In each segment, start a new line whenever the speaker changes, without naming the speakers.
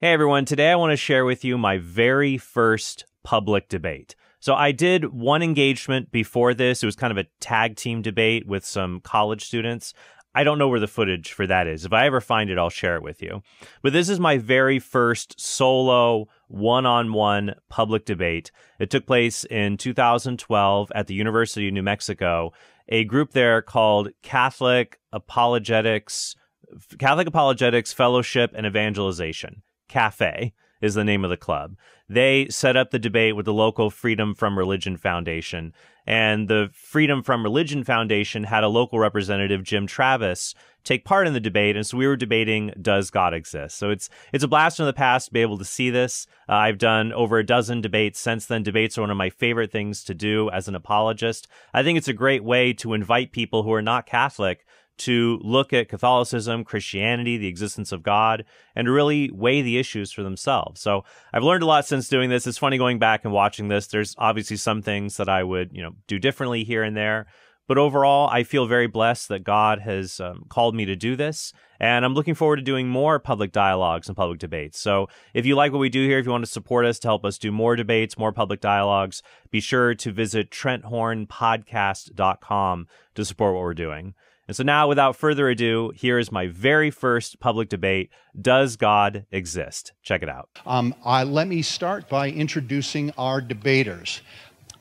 Hey everyone, today I want to share with you my very first public debate. So I did one engagement before this. It was kind of a tag team debate with some college students. I don't know where the footage for that is. If I ever find it, I'll share it with you. But this is my very first solo one on one public debate. It took place in 2012 at the University of New Mexico. A group there called Catholic Apologetics, Catholic Apologetics Fellowship and Evangelization. Cafe is the name of the club. They set up the debate with the local Freedom from Religion Foundation. And the Freedom from Religion Foundation had a local representative, Jim Travis, take part in the debate. And so we were debating, does God exist? So it's, it's a blast from the past to be able to see this. Uh, I've done over a dozen debates since then. Debates are one of my favorite things to do as an apologist. I think it's a great way to invite people who are not Catholic to look at Catholicism, Christianity, the existence of God, and to really weigh the issues for themselves. So I've learned a lot since doing this. It's funny going back and watching this. There's obviously some things that I would, you know, do differently here and there. But overall, I feel very blessed that God has um, called me to do this. And I'm looking forward to doing more public dialogues and public debates. So if you like what we do here, if you want to support us to help us do more debates, more public dialogues, be sure to visit trenthornpodcast.com to support what we're doing. And so now, without further ado, here is my very first public debate Does God exist? Check it out.
Um, let me start by introducing our debaters.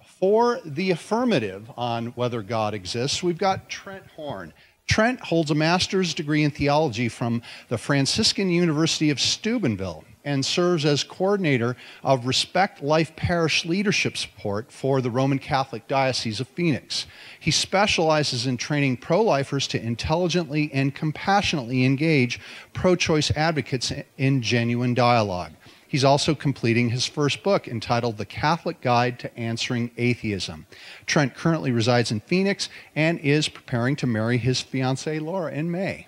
For the affirmative on whether God exists, we've got Trent Horn. Trent holds a master's degree in theology from the Franciscan University of Steubenville and serves as coordinator of Respect Life Parish leadership support for the Roman Catholic Diocese of Phoenix. He specializes in training pro lifers to intelligently and compassionately engage pro choice advocates in genuine dialogue. He's also completing his first book entitled The Catholic Guide to Answering Atheism. Trent currently resides in Phoenix and is preparing to marry his fiancee Laura in May.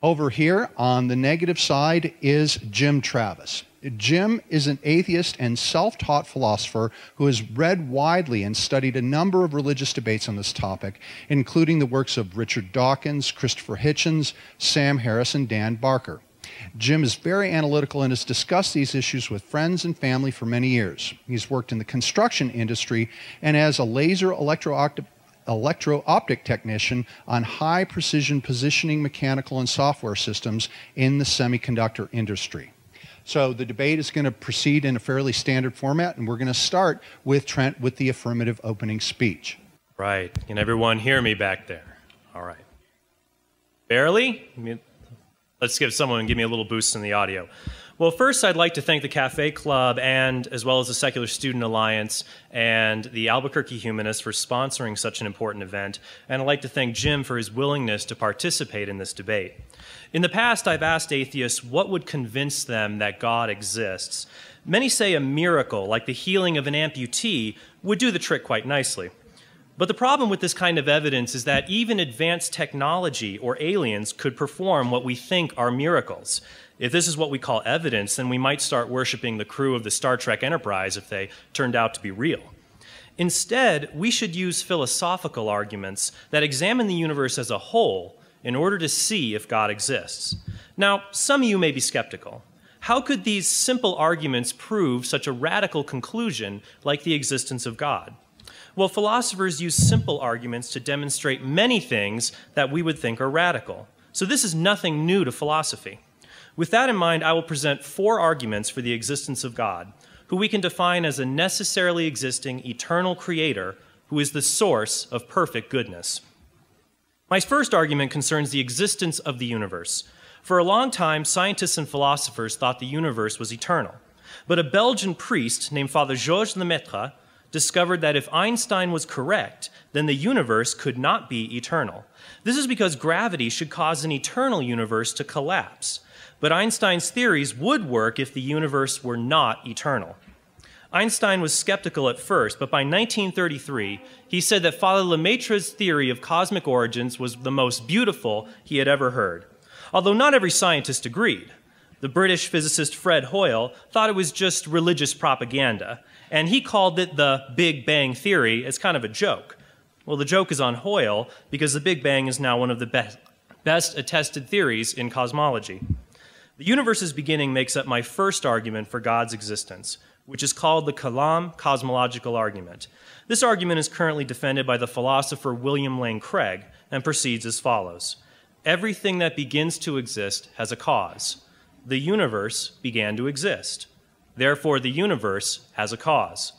Over here on the negative side is Jim Travis. Jim is an atheist and self taught philosopher who has read widely and studied a number of religious debates on this topic, including the works of Richard Dawkins, Christopher Hitchens, Sam Harris, and Dan Barker. Jim is very analytical and has discussed these issues with friends and family for many years. He's worked in the construction industry and as a laser electro electro-optic technician on high precision positioning mechanical and software systems in the semiconductor industry. So the debate is going to proceed in a fairly standard format, and we're going to start with Trent with the affirmative opening speech.
Right. Can everyone hear me back there? All right. Barely? Let's give someone give me a little boost in the audio. Well, first, I'd like to thank the Cafe Club and as well as the Secular Student Alliance and the Albuquerque Humanists for sponsoring such an important event. And I'd like to thank Jim for his willingness to participate in this debate. In the past, I've asked atheists what would convince them that God exists. Many say a miracle, like the healing of an amputee, would do the trick quite nicely. But the problem with this kind of evidence is that even advanced technology or aliens could perform what we think are miracles. If this is what we call evidence, then we might start worshiping the crew of the Star Trek Enterprise if they turned out to be real. Instead, we should use philosophical arguments that examine the universe as a whole in order to see if God exists. Now, some of you may be skeptical. How could these simple arguments prove such a radical conclusion like the existence of God? Well, philosophers use simple arguments to demonstrate many things that we would think are radical. So this is nothing new to philosophy. With that in mind, I will present four arguments for the existence of God, who we can define as a necessarily existing eternal creator who is the source of perfect goodness. My first argument concerns the existence of the universe. For a long time, scientists and philosophers thought the universe was eternal. But a Belgian priest named Father Georges Lemaitre discovered that if Einstein was correct, then the universe could not be eternal. This is because gravity should cause an eternal universe to collapse. But Einstein's theories would work if the universe were not eternal. Einstein was skeptical at first, but by 1933, he said that Father Lemaitre's theory of cosmic origins was the most beautiful he had ever heard. Although not every scientist agreed. The British physicist Fred Hoyle thought it was just religious propaganda, and he called it the Big Bang Theory as kind of a joke. Well, the joke is on Hoyle because the Big Bang is now one of the best, best attested theories in cosmology. The universe's beginning makes up my first argument for God's existence, which is called the Kalam cosmological argument. This argument is currently defended by the philosopher William Lane Craig and proceeds as follows Everything that begins to exist has a cause. The universe began to exist. Therefore, the universe has a cause.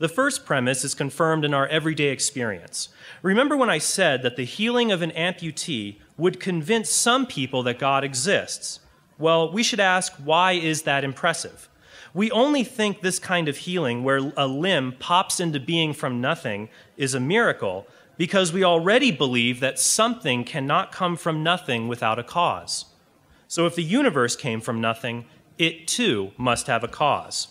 The first premise is confirmed in our everyday experience. Remember when I said that the healing of an amputee would convince some people that God exists? Well, we should ask, why is that impressive? We only think this kind of healing, where a limb pops into being from nothing, is a miracle because we already believe that something cannot come from nothing without a cause. So if the universe came from nothing, it too must have a cause.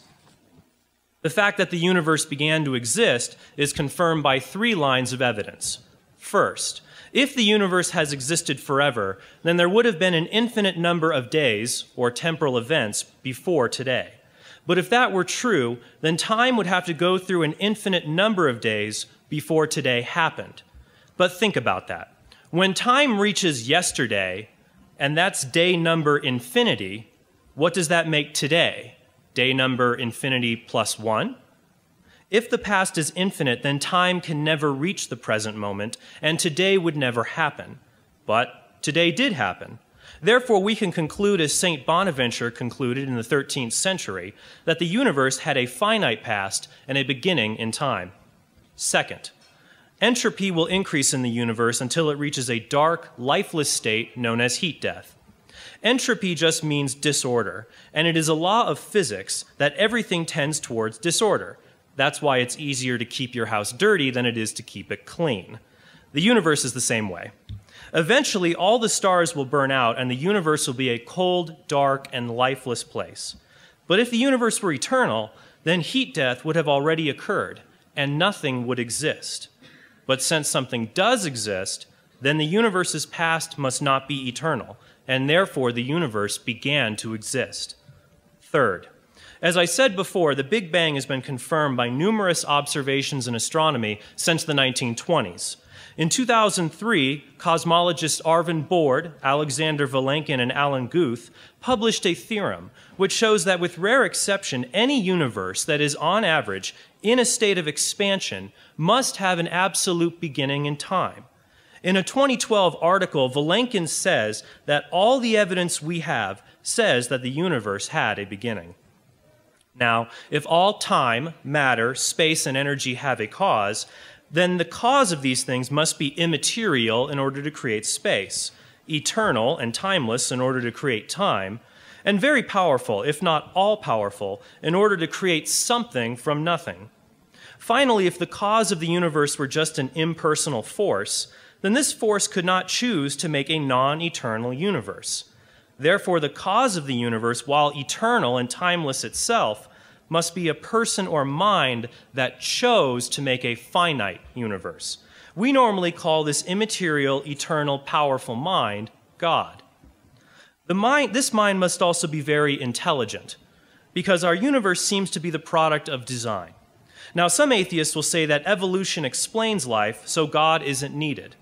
The fact that the universe began to exist is confirmed by three lines of evidence. First, if the universe has existed forever, then there would have been an infinite number of days, or temporal events, before today. But if that were true, then time would have to go through an infinite number of days before today happened. But think about that. When time reaches yesterday, and that's day number infinity, what does that make today? day number infinity plus one. If the past is infinite, then time can never reach the present moment, and today would never happen. But today did happen. Therefore, we can conclude, as St. Bonaventure concluded in the 13th century, that the universe had a finite past and a beginning in time. Second, entropy will increase in the universe until it reaches a dark, lifeless state known as heat death. Entropy just means disorder, and it is a law of physics that everything tends towards disorder. That's why it's easier to keep your house dirty than it is to keep it clean. The universe is the same way. Eventually, all the stars will burn out, and the universe will be a cold, dark, and lifeless place. But if the universe were eternal, then heat death would have already occurred, and nothing would exist. But since something does exist, then the universe's past must not be eternal, and therefore the universe began to exist. Third, as I said before, the Big Bang has been confirmed by numerous observations in astronomy since the 1920s. In 2003, cosmologists Arvind Borde, Alexander Vilenkin, and Alan Guth published a theorem which shows that with rare exception, any universe that is on average in a state of expansion must have an absolute beginning in time. In a 2012 article, Vilenkin says that all the evidence we have says that the universe had a beginning. Now, if all time, matter, space, and energy have a cause, then the cause of these things must be immaterial in order to create space, eternal and timeless in order to create time, and very powerful, if not all powerful, in order to create something from nothing. Finally, if the cause of the universe were just an impersonal force, then this force could not choose to make a non eternal universe. Therefore, the cause of the universe, while eternal and timeless itself, must be a person or mind that chose to make a finite universe. We normally call this immaterial, eternal, powerful mind God. The mind, this mind must also be very intelligent, because our universe seems to be the product of design. Now, some atheists will say that evolution explains life, so God isn't needed.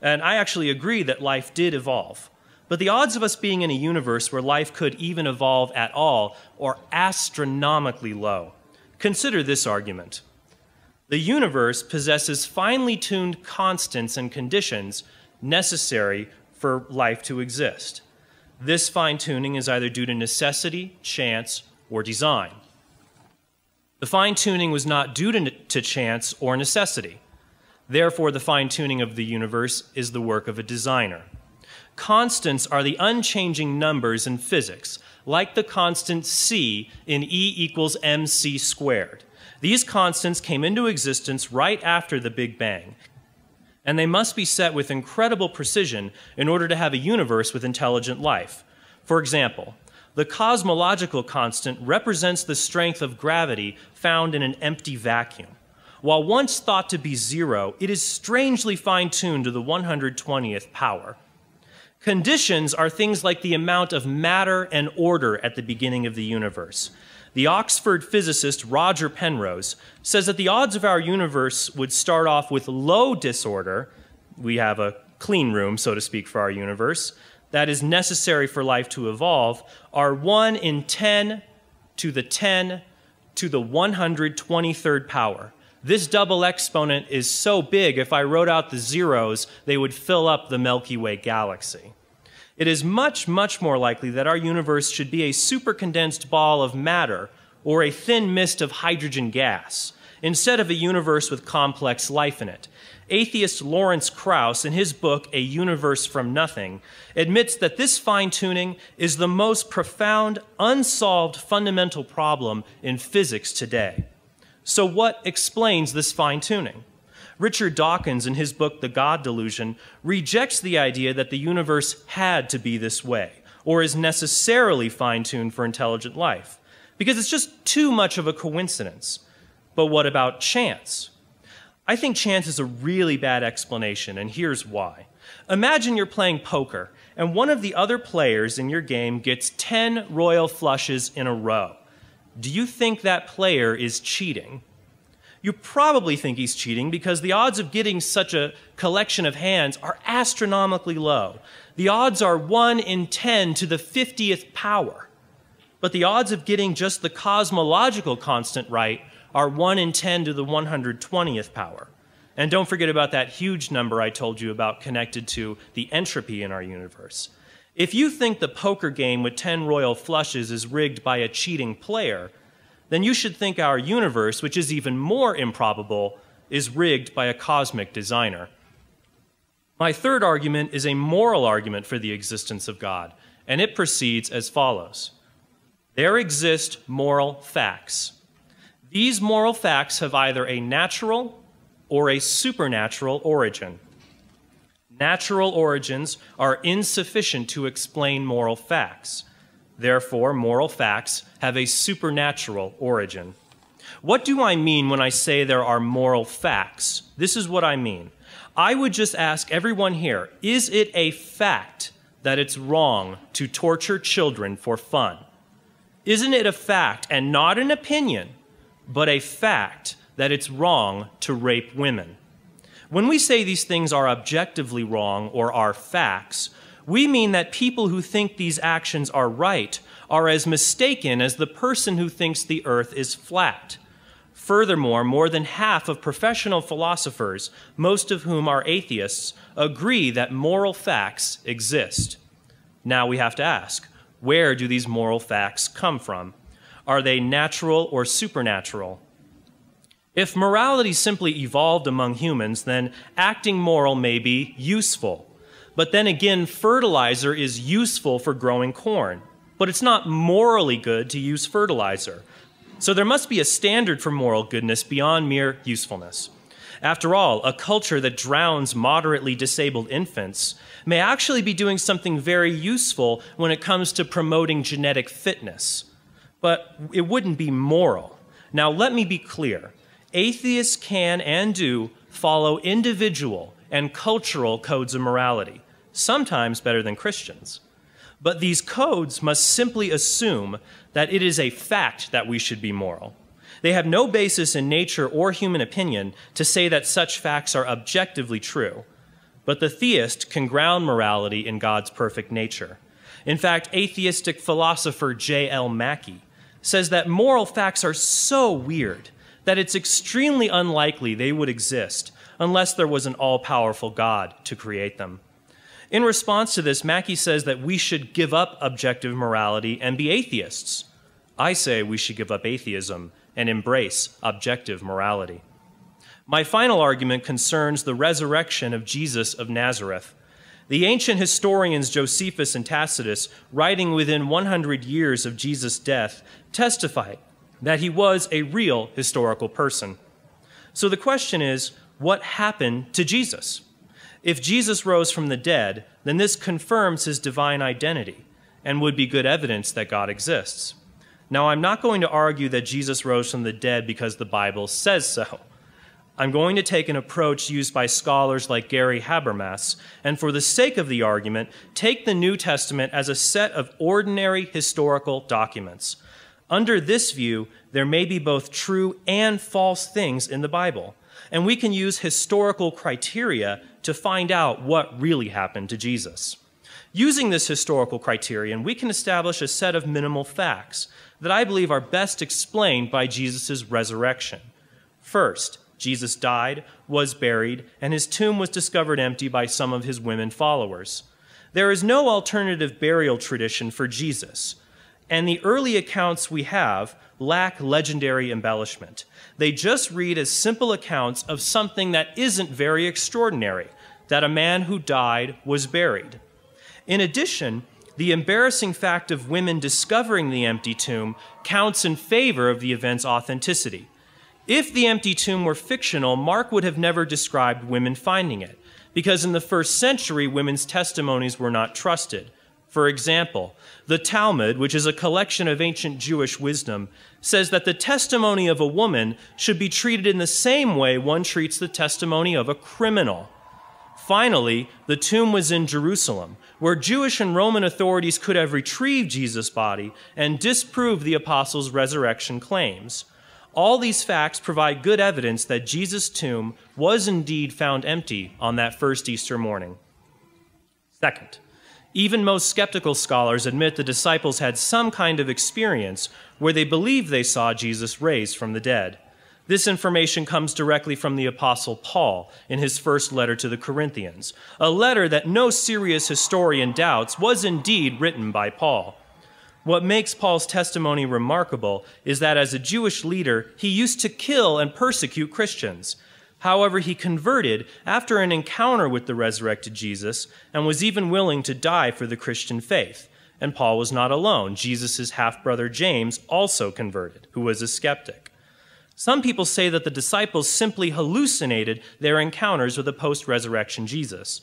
And I actually agree that life did evolve. But the odds of us being in a universe where life could even evolve at all are astronomically low. Consider this argument. The universe possesses finely tuned constants and conditions necessary for life to exist. This fine tuning is either due to necessity, chance, or design. The fine tuning was not due to, to chance or necessity. Therefore, the fine tuning of the universe is the work of a designer. Constants are the unchanging numbers in physics, like the constant c in E equals mc squared. These constants came into existence right after the Big Bang, and they must be set with incredible precision in order to have a universe with intelligent life. For example, the cosmological constant represents the strength of gravity found in an empty vacuum. While once thought to be zero, it is strangely fine tuned to the 120th power. Conditions are things like the amount of matter and order at the beginning of the universe. The Oxford physicist Roger Penrose says that the odds of our universe would start off with low disorder. We have a clean room, so to speak, for our universe. that is necessary for life to evolve are 1 in 10 to the 10 to the 123rd power. This double exponent is so big, if I wrote out the zeros, they would fill up the Milky Way galaxy. It is much, much more likely that our universe should be a supercondensed ball of matter or a thin mist of hydrogen gas, instead of a universe with complex life in it. Atheist Lawrence Krauss, in his book, A Universe from Nothing, admits that this fine tuning is the most profound, unsolved fundamental problem in physics today. So, what explains this fine tuning? Richard Dawkins, in his book, The God Delusion, rejects the idea that the universe had to be this way or is necessarily fine tuned for intelligent life, because it's just too much of a coincidence. But what about chance? I think chance is a really bad explanation, and here's why. Imagine you're playing poker, and one of the other players in your game gets 10 royal flushes in a row. Do you think that player is cheating? You probably think he's cheating because the odds of getting such a collection of hands are astronomically low. The odds are 1 in 10 to the 50th power. But the odds of getting just the cosmological constant right are 1 in 10 to the 120th power. And don't forget about that huge number I told you about connected to the entropy in our universe. If you think the poker game with 10 royal flushes is rigged by a cheating player, then you should think our universe, which is even more improbable, is rigged by a cosmic designer. My third argument is a moral argument for the existence of God, and it proceeds as follows There exist moral facts. These moral facts have either a natural or a supernatural origin. Natural origins are insufficient to explain moral facts. Therefore, moral facts have a supernatural origin. What do I mean when I say there are moral facts? This is what I mean. I would just ask everyone here is it a fact that it's wrong to torture children for fun? Isn't it a fact and not an opinion but a fact that it's wrong to rape women. When we say these things are objectively wrong or are facts, we mean that people who think these actions are right are as mistaken as the person who thinks the earth is flat. Furthermore, more than half of professional philosophers, most of whom are atheists, agree that moral facts exist. Now we have to ask where do these moral facts come from? Are they natural or supernatural? If morality simply evolved among humans, then acting moral may be useful. But then again, fertilizer is useful for growing corn. But it's not morally good to use fertilizer. So there must be a standard for moral goodness beyond mere usefulness. After all, a culture that drowns moderately disabled infants may actually be doing something very useful when it comes to promoting genetic fitness but it wouldn't be moral. Now, let me be clear atheists can and do follow individual and cultural codes of morality, sometimes better than Christians. But these codes must simply assume that it is a fact that we should be moral. They have no basis in nature or human opinion to say that such facts are objectively true. But the theist can ground morality in God's perfect nature. In fact, atheistic philosopher J.L. Mackie says that moral facts are so weird that it's extremely unlikely they would exist unless there was an all powerful God to create them. In response to this, Mackie says that we should give up objective morality and be atheists. I say we should give up atheism and embrace objective morality. My final argument concerns the resurrection of Jesus of Nazareth. The ancient historians Josephus and Tacitus, writing within 100 years of Jesus' death, testify that he was a real historical person. So the question is what happened to Jesus? If Jesus rose from the dead, then this confirms his divine identity and would be good evidence that God exists. Now, I'm not going to argue that Jesus rose from the dead because the Bible says so. I'm going to take an approach used by scholars like Gary Habermas, and for the sake of the argument, take the New Testament as a set of ordinary historical documents. Under this view, there may be both true and false things in the Bible, and we can use historical criteria to find out what really happened to Jesus. Using this historical criterion, we can establish a set of minimal facts that I believe are best explained by Jesus' resurrection. First, Jesus died, was buried, and his tomb was discovered empty by some of his women followers. There is no alternative burial tradition for Jesus, and the early accounts we have lack legendary embellishment. They just read as simple accounts of something that isn't very extraordinary that a man who died was buried. In addition, the embarrassing fact of women discovering the empty tomb counts in favor of the event's authenticity. If the empty tomb were fictional, Mark would have never described women finding it, because in the first century, women's testimonies were not trusted. For example, the Talmud, which is a collection of ancient Jewish wisdom, says that the testimony of a woman should be treated in the same way one treats the testimony of a criminal. Finally, the tomb was in Jerusalem, where Jewish and Roman authorities could have retrieved Jesus' body and disproved the apostles' resurrection claims. All these facts provide good evidence that Jesus' tomb was indeed found empty on that first Easter morning. Second, even most skeptical scholars admit the disciples had some kind of experience where they believed they saw Jesus raised from the dead. This information comes directly from the Apostle Paul in his first letter to the Corinthians, a letter that no serious historian doubts was indeed written by Paul. What makes Paul's testimony remarkable is that as a Jewish leader, he used to kill and persecute Christians. However, he converted after an encounter with the resurrected Jesus and was even willing to die for the Christian faith. And Paul was not alone. Jesus' half brother James also converted, who was a skeptic. Some people say that the disciples simply hallucinated their encounters with the post resurrection Jesus.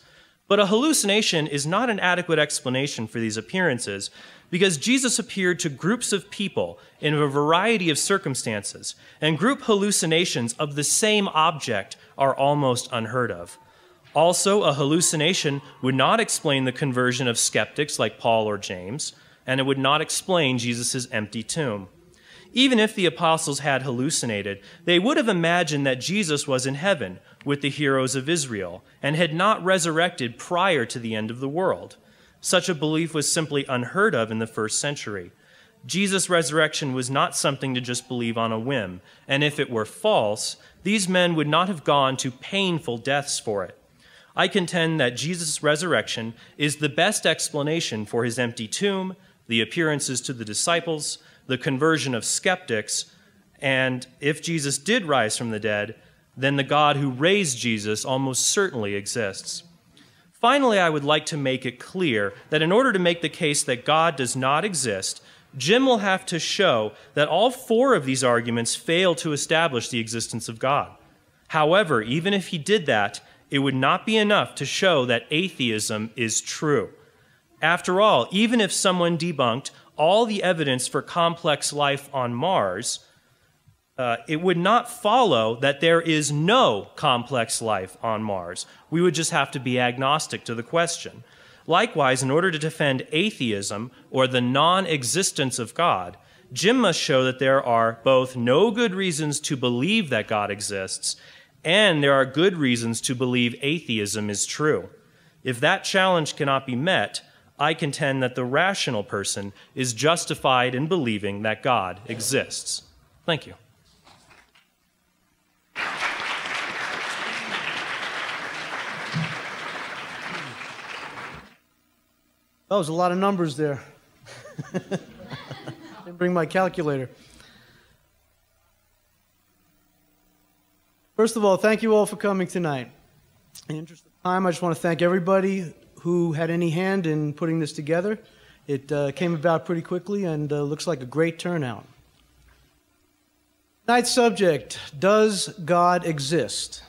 But a hallucination is not an adequate explanation for these appearances because Jesus appeared to groups of people in a variety of circumstances, and group hallucinations of the same object are almost unheard of. Also, a hallucination would not explain the conversion of skeptics like Paul or James, and it would not explain Jesus' empty tomb. Even if the apostles had hallucinated, they would have imagined that Jesus was in heaven with the heroes of Israel and had not resurrected prior to the end of the world. Such a belief was simply unheard of in the first century. Jesus' resurrection was not something to just believe on a whim, and if it were false, these men would not have gone to painful deaths for it. I contend that Jesus' resurrection is the best explanation for his empty tomb, the appearances to the disciples, the conversion of skeptics, and if Jesus did rise from the dead, then the God who raised Jesus almost certainly exists. Finally, I would like to make it clear that in order to make the case that God does not exist, Jim will have to show that all four of these arguments fail to establish the existence of God. However, even if he did that, it would not be enough to show that atheism is true. After all, even if someone debunked all the evidence for complex life on Mars, uh, it would not follow that there is no complex life on Mars. We would just have to be agnostic to the question. Likewise, in order to defend atheism or the non existence of God, Jim must show that there are both no good reasons to believe that God exists and there are good reasons to believe atheism is true. If that challenge cannot be met, I contend that the rational person is justified in believing that God exists. Thank you.
That was a lot of numbers there. Didn't bring my calculator. First of all, thank you all for coming tonight. In the interest of time, I just want to thank everybody who had any hand in putting this together. It uh, came about pretty quickly and uh, looks like a great turnout. Tonight's subject Does God exist?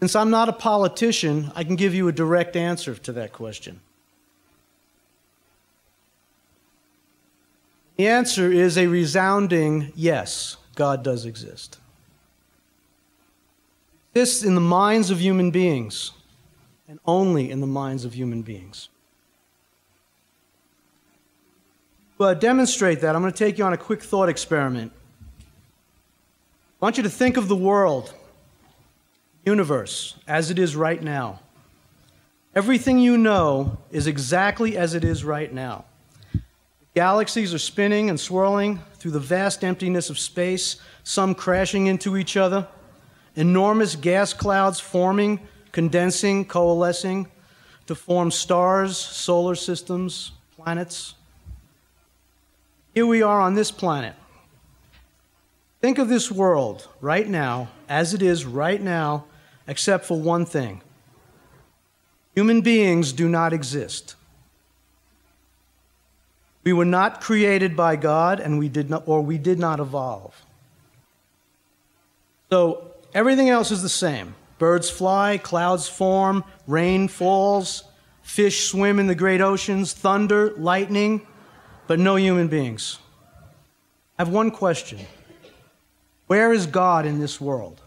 Since I'm not a politician, I can give you a direct answer to that question. The answer is a resounding yes, God does exist. Exists in the minds of human beings, and only in the minds of human beings. To demonstrate that, I'm going to take you on a quick thought experiment. I want you to think of the world, universe, as it is right now. Everything you know is exactly as it is right now. Galaxies are spinning and swirling through the vast emptiness of space, some crashing into each other, enormous gas clouds forming, condensing, coalescing to form stars, solar systems, planets. Here we are on this planet. Think of this world right now, as it is right now, except for one thing human beings do not exist. We were not created by God, and we did not, or we did not evolve. So everything else is the same. Birds fly, clouds form, rain falls, fish swim in the great oceans, thunder, lightning, but no human beings. I have one question Where is God in this world?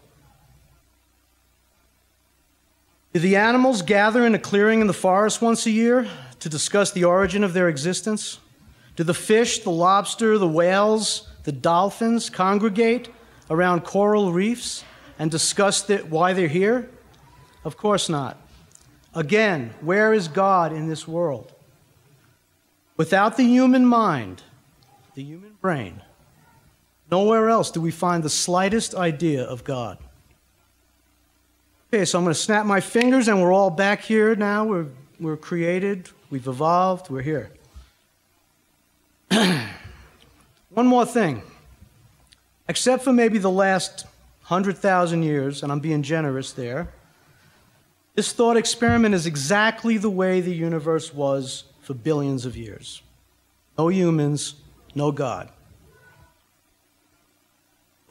Do the animals gather in a clearing in the forest once a year to discuss the origin of their existence? Do the fish, the lobster, the whales, the dolphins congregate around coral reefs and discuss the, why they're here? Of course not. Again, where is God in this world? Without the human mind, the human brain, nowhere else do we find the slightest idea of God. Okay, so I'm going to snap my fingers and we're all back here now. We're, we're created, we've evolved, we're here. One more thing. Except for maybe the last 100,000 years, and I'm being generous there, this thought experiment is exactly the way the universe was for billions of years. No humans, no God.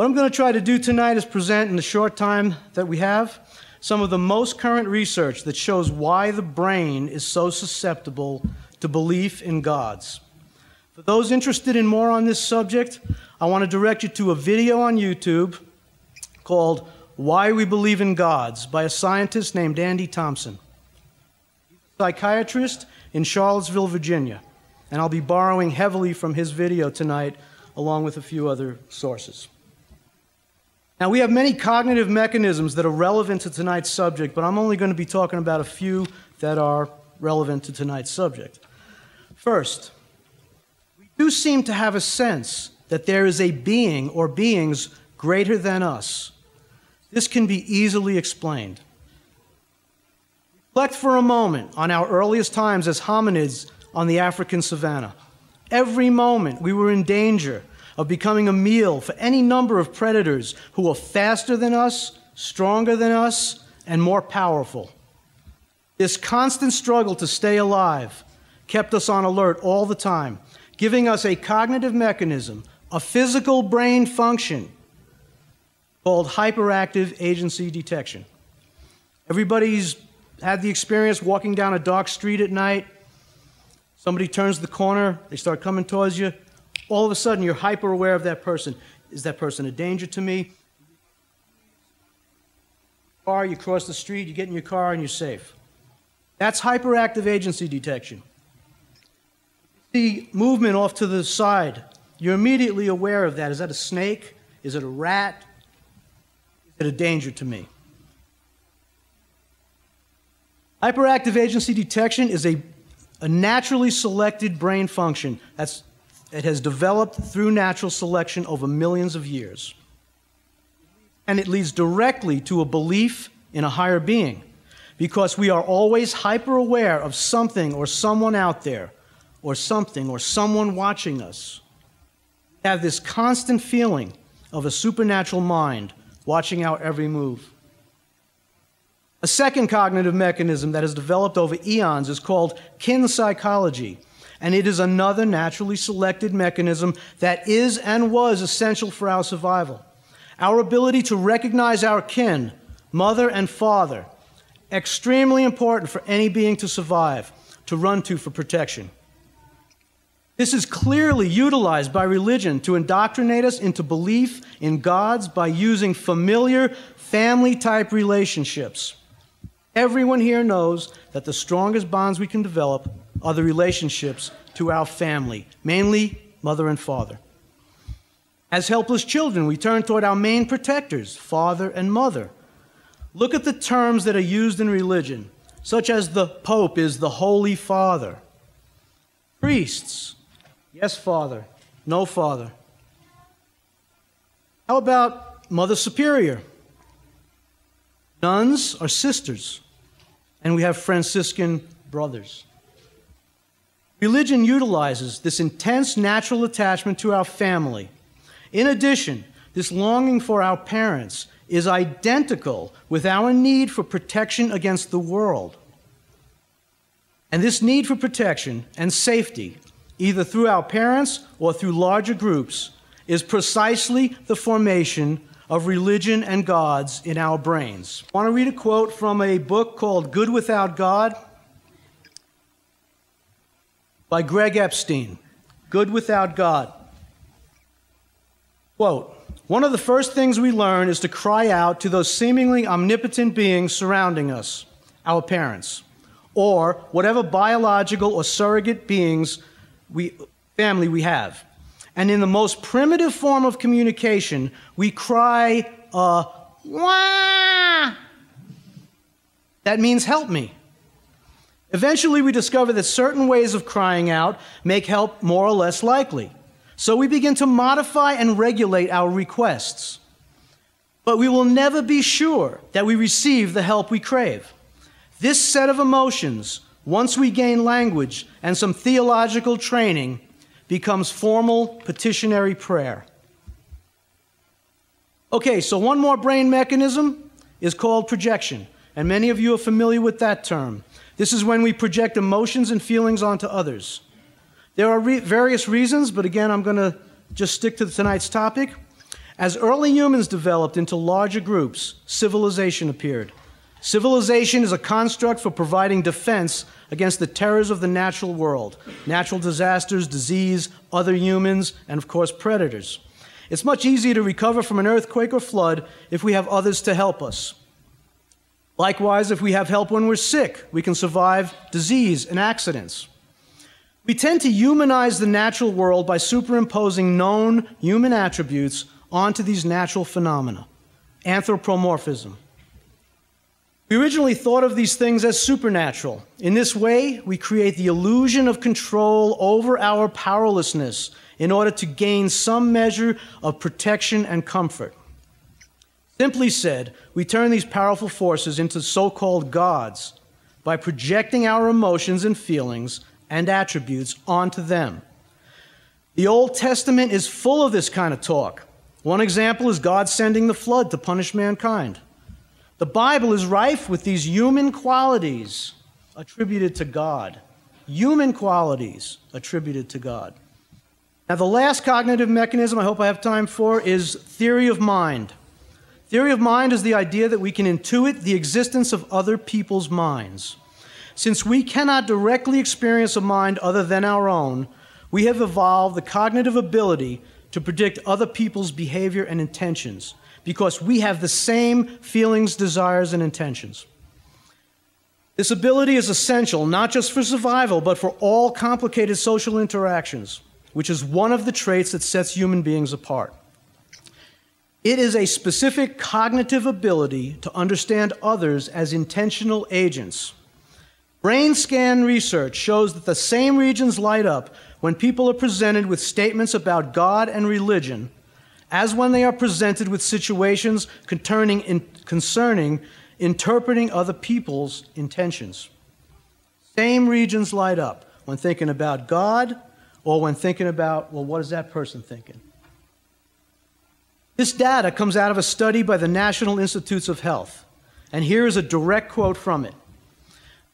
What I'm going to try to do tonight is present in the short time that we have some of the most current research that shows why the brain is so susceptible to belief in gods. For those interested in more on this subject, I want to direct you to a video on YouTube called Why We Believe in Gods by a scientist named Andy Thomson. He's a psychiatrist in Charlottesville, Virginia, and I'll be borrowing heavily from his video tonight along with a few other sources. Now, we have many cognitive mechanisms that are relevant to tonight's subject, but I'm only going to be talking about a few that are relevant to tonight's subject. First, we do seem to have a sense that there is a being or beings greater than us. This can be easily explained. Reflect for a moment on our earliest times as hominids on the African savannah. Every moment we were in danger of becoming a meal for any number of predators who are faster than us, stronger than us, and more powerful. This constant struggle to stay alive kept us on alert all the time giving us a cognitive mechanism, a physical brain function called hyperactive agency detection. Everybody's had the experience walking down a dark street at night. Somebody turns the corner, they start coming towards you. All of a sudden, you're hyper aware of that person. Is that person a danger to me? Car, you cross the street, you get in your car, and you're safe. That's hyperactive agency detection see movement off to the side, you're immediately aware of that. Is that a snake? Is it a rat? Is it a danger to me? Hyperactive agency detection is a, a naturally selected brain function that's, it has developed through natural selection over millions of years. And it leads directly to a belief in a higher being because we are always hyper aware of something or someone out there or something or someone watching us. We have this constant feeling of a supernatural mind watching our every move. A second cognitive mechanism that has developed over eons is called kin psychology, and it is another naturally selected mechanism that is and was essential for our survival. Our ability to recognize our kin, mother and father, extremely important for any being to survive, to run to for protection. This is clearly utilized by religion to indoctrinate us into belief in gods by using familiar family type relationships. Everyone here knows that the strongest bonds we can develop are the relationships to our family, mainly mother and father. As helpless children, we turn toward our main protectors, father and mother. Look at the terms that are used in religion such as the Pope is the Holy Father. Priests, yes, Father, no, Father. How about Mother Superior? Nuns are sisters, and we have Franciscan brothers. Religion utilizes this intense natural attachment to our family. In addition, this longing for our parents is identical with our need for protection against the world. And this need for protection and safety, either through our parents or through larger groups, is precisely the formation of religion and gods in our brains. I want to read a quote from a book called Good Without God by Greg Epstein. Good Without God. Quote One of the first things we learn is to cry out to those seemingly omnipotent beings surrounding us, our parents, or whatever biological or surrogate beings we, family we have. And in the most primitive form of communication, we cry, uh, wah! That means help me. Eventually, we discover that certain ways of crying out make help more or less likely. So we begin to modify and regulate our requests. But we will never be sure that we receive the help we crave. This set of emotions, once we gain language and some theological training, becomes formal petitionary prayer. Okay, so one more brain mechanism is called projection, and many of you are familiar with that term. This is when we project emotions and feelings onto others. There are re- various reasons, but again, I'm going to just stick to tonight's topic. As early humans developed into larger groups, civilization appeared. Civilization is a construct for providing defense against the terrors of the natural world natural disasters, disease, other humans, and of course, predators. It's much easier to recover from an earthquake or flood if we have others to help us. Likewise, if we have help when we're sick, we can survive disease and accidents. We tend to humanize the natural world by superimposing known human attributes onto these natural phenomena. Anthropomorphism. We originally thought of these things as supernatural. In this way, we create the illusion of control over our powerlessness in order to gain some measure of protection and comfort. Simply said, we turn these powerful forces into so called gods by projecting our emotions and feelings and attributes onto them. The Old Testament is full of this kind of talk. One example is God sending the flood to punish mankind. The Bible is rife with these human qualities attributed to God. Human qualities attributed to God. Now, the last cognitive mechanism I hope I have time for is theory of mind. Theory of mind is the idea that we can intuit the existence of other people's minds. Since we cannot directly experience a mind other than our own, we have evolved the cognitive ability to predict other people's behavior and intentions because we have the same feelings, desires, and intentions. This ability is essential not just for survival, but for all complicated social interactions, which is one of the traits that sets human beings apart. It is a specific cognitive ability to understand others as intentional agents. Brain scan research shows that the same regions light up when people are presented with statements about God and religion as when they are presented with situations concerning, concerning interpreting other people's intentions. Same regions light up when thinking about God or when thinking about, well, what is that person thinking? This data comes out of a study by the National Institutes of Health, and here is a direct quote from it.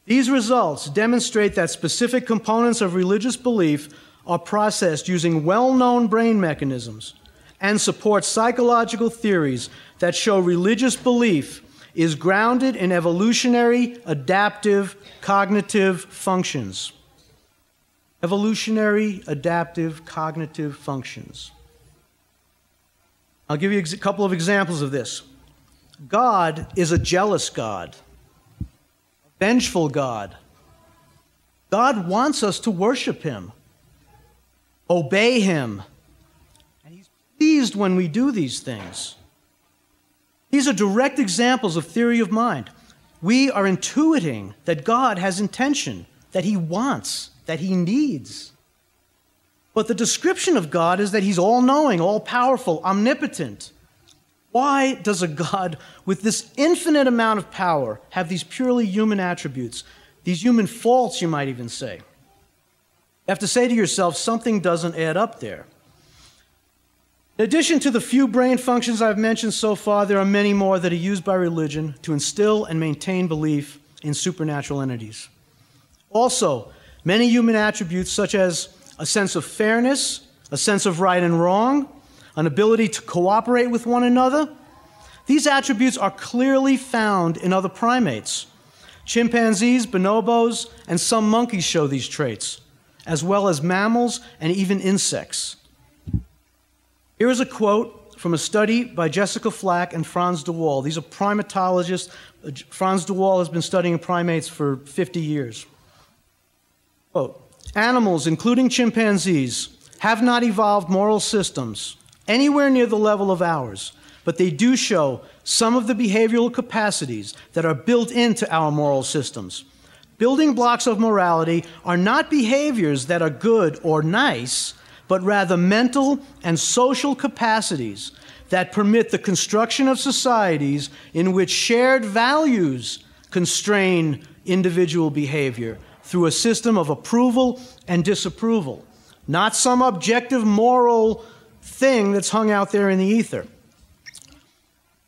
These results demonstrate that specific components of religious belief are processed using well known brain mechanisms and support psychological theories that show religious belief is grounded in evolutionary, adaptive, cognitive functions. Evolutionary, adaptive, cognitive functions. I'll give you a couple of examples of this. God is a jealous God, a vengeful God. God wants us to worship Him, obey Him, and He's pleased when we do these things. These are direct examples of theory of mind. we are intuiting that God has intention, that He wants, that He needs. But the description of God is that He's all knowing, all powerful, omnipotent. Why does a God with this infinite amount of power have these purely human attributes, these human faults, you might even say? You have to say to yourself, something doesn't add up there. In addition to the few brain functions I've mentioned so far, there are many more that are used by religion to instill and maintain belief in supernatural entities. Also, many human attributes, such as a sense of fairness, a sense of right and wrong, an ability to cooperate with one another, these attributes are clearly found in other primates. Chimpanzees, bonobos, and some monkeys show these traits, as well as mammals and even insects. Here is a quote from a study by Jessica Flack and Frans de Waal. These are primatologists. Frans de Waal has been studying primates for 50 years. Quote Animals, including chimpanzees, have not evolved moral systems anywhere near the level of ours, but they do show some of the behavioral capacities that are built into our moral systems. Building blocks of morality are not behaviors that are good or nice, but rather mental and social capacities that permit the construction of societies in which shared values constrain individual behavior through a system of approval and disapproval, not some objective moral thing that's hung out there in the ether.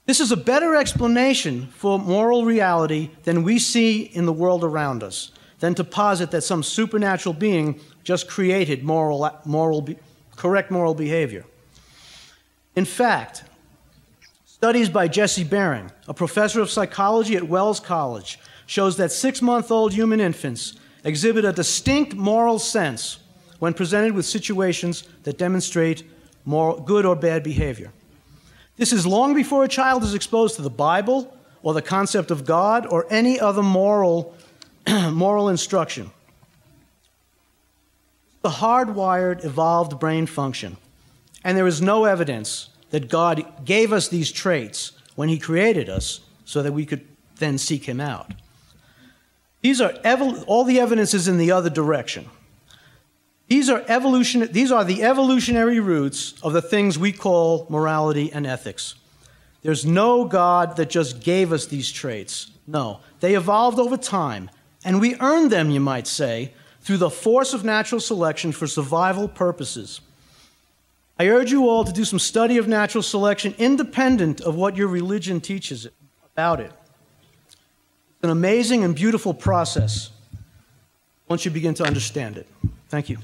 This is a better explanation for moral reality than we see in the world around us, than to posit that some supernatural being just created moral, moral, correct moral behavior. In fact, studies by Jesse Bering, a professor of psychology at Wells College, shows that six month old human infants exhibit a distinct moral sense when presented with situations that demonstrate moral, good or bad behavior. This is long before a child is exposed to the Bible or the concept of God or any other moral, moral instruction the hardwired, evolved brain function. And there is no evidence that God gave us these traits when He created us so that we could then seek Him out. These are all the evidence is in the other direction. These are, evolution, these are the evolutionary roots of the things we call morality and ethics. There's no God that just gave us these traits. No, they evolved over time, and we earned them, you might say, through the force of natural selection for survival purposes. I urge you all to do some study of natural selection independent of what your religion teaches about it. It's an amazing and beautiful process once you begin to understand it. Thank you.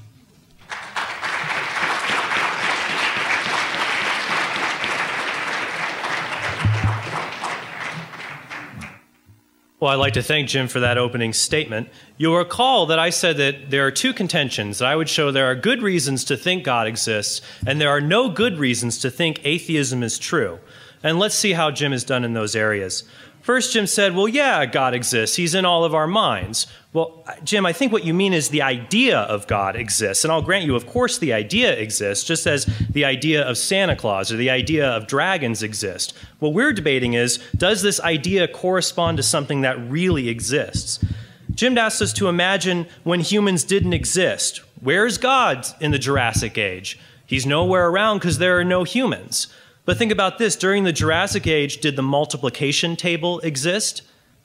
Well, I'd like to thank Jim for that opening statement. You'll recall that I said that there are two contentions that I would show there are good reasons to think God exists, and there are no good reasons to think atheism is true. And let's see how Jim has done in those areas. First, Jim said, Well, yeah, God exists. He's in all of our minds. Well, Jim, I think what you mean is the idea of God exists. And I'll grant you, of course, the idea exists, just as the idea of Santa Claus or the idea of dragons exist. What we're debating is does this idea correspond to something that really exists? Jim asked us to imagine when humans didn't exist. Where's God in the Jurassic Age? He's nowhere around because there are no humans. But think about this during the Jurassic Age, did the multiplication table exist?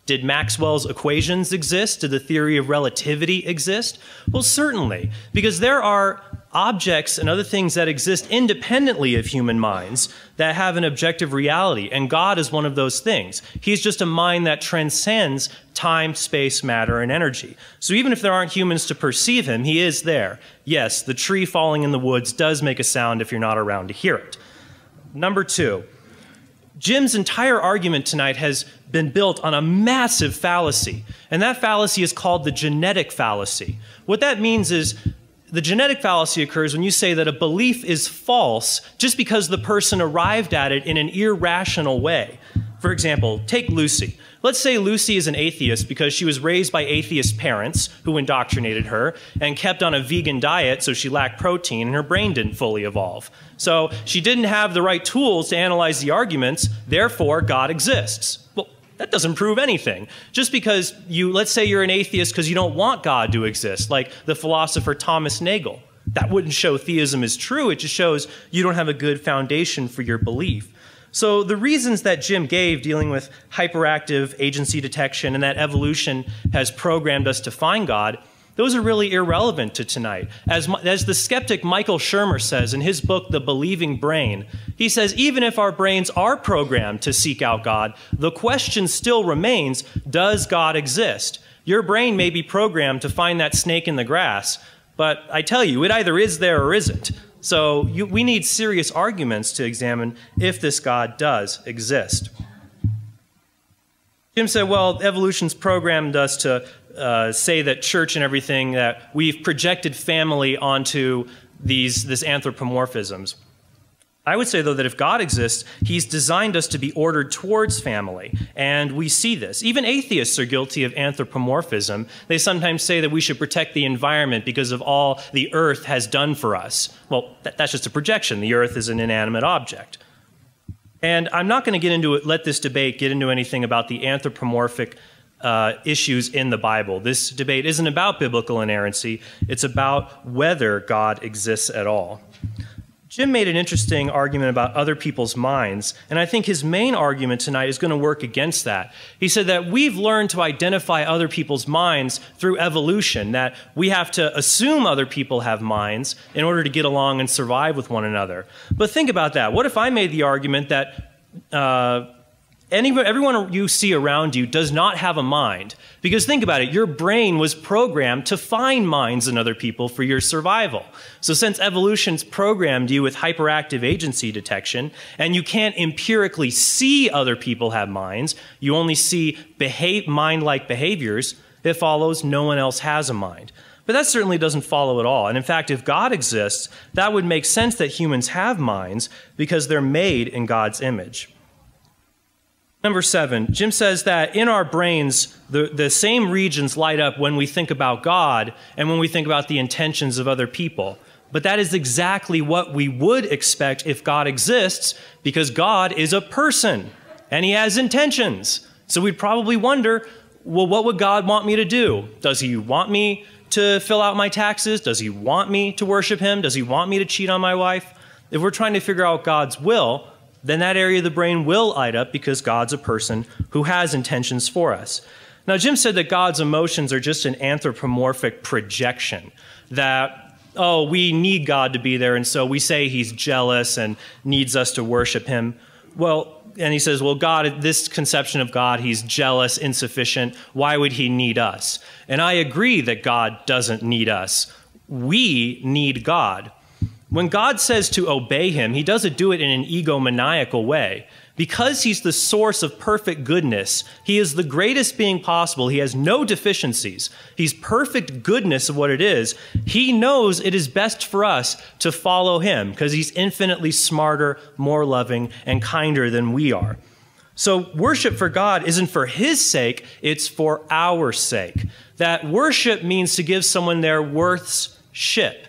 Did Maxwell's equations exist? Did the theory of relativity exist? Well, certainly, because there are objects and other things that exist independently of human minds that have an objective reality, and God is one of those things. He's just a mind that transcends time, space, matter, and energy. So even if there aren't humans to perceive him, he is there. Yes, the tree falling in the woods does make a sound if you're not around to hear it. Number two, Jim's entire argument tonight has been built on a massive fallacy, and that fallacy is called the genetic fallacy. What that means is the genetic fallacy occurs when you say that a belief is false just because the person arrived at it in an irrational way. For example, take Lucy. Let's say Lucy is an atheist because she was raised by atheist parents who indoctrinated her and kept on a vegan diet so she lacked protein and her brain didn't fully evolve. So she didn't have the right tools to analyze the arguments, therefore, God exists. Well, that doesn't prove anything. Just because you, let's say you're an atheist because you don't want God to exist, like the philosopher Thomas Nagel, that wouldn't show theism is true. It just shows you don't have a good foundation for your belief. So the reasons that Jim gave dealing with hyperactive agency detection and that evolution has programmed us to find God those are really irrelevant to tonight. As, as the skeptic Michael Shermer says in his book, The Believing Brain, he says, even if our brains are programmed to seek out God, the question still remains does God exist? Your brain may be programmed to find that snake in the grass, but I tell you, it either is there or isn't. So you, we need serious arguments to examine if this God does exist. Jim said, well, evolution's programmed us to uh, say that church and everything that we've projected family onto these this anthropomorphisms. I would say, though, that if God exists, He's designed us to be ordered towards family. And we see this. Even atheists are guilty of anthropomorphism. They sometimes say that we should protect the environment because of all the earth has done for us. Well, that, that's just a projection. The earth is an inanimate object. And I'm not going to get into it, let this debate get into anything about the anthropomorphic uh, issues in the Bible. This debate isn't about biblical inerrancy, it's about whether God exists at all. Jim made an interesting argument about other people's minds, and I think his main argument tonight is going to work against that. He said that we've learned to identify other people's minds through evolution, that we have to assume other people have minds in order to get along and survive with one another. But think about that. What if I made the argument that uh, any, everyone you see around you does not have a mind. Because think about it, your brain was programmed to find minds in other people for your survival. So since evolution's programmed you with hyperactive agency detection, and you can't empirically see other people have minds, you only see mind-like behaviors, it follows no one else has a mind. But that certainly doesn't follow at all. And in fact, if God exists, that would make sense that humans have minds because they're made in God's image. Number seven, Jim says that in our brains, the, the same regions light up when we think about God and when we think about the intentions of other people. But that is exactly what we would expect if God exists, because God is a person and he has intentions. So we'd probably wonder well, what would God want me to do? Does he want me to fill out my taxes? Does he want me to worship him? Does he want me to cheat on my wife? If we're trying to figure out God's will, then that area of the brain will light up because God's a person who has intentions for us. Now, Jim said that God's emotions are just an anthropomorphic projection, that, oh, we need God to be there, and so we say he's jealous and needs us to worship him. Well, and he says, well, God, this conception of God, he's jealous, insufficient. Why would he need us? And I agree that God doesn't need us. We need God. When God says to obey him, he doesn't do it in an egomaniacal way. Because he's the source of perfect goodness, he is the greatest being possible. He has no deficiencies. He's perfect goodness of what it is. He knows it is best for us to follow him because he's infinitely smarter, more loving, and kinder than we are. So, worship for God isn't for his sake, it's for our sake. That worship means to give someone their worth's ship.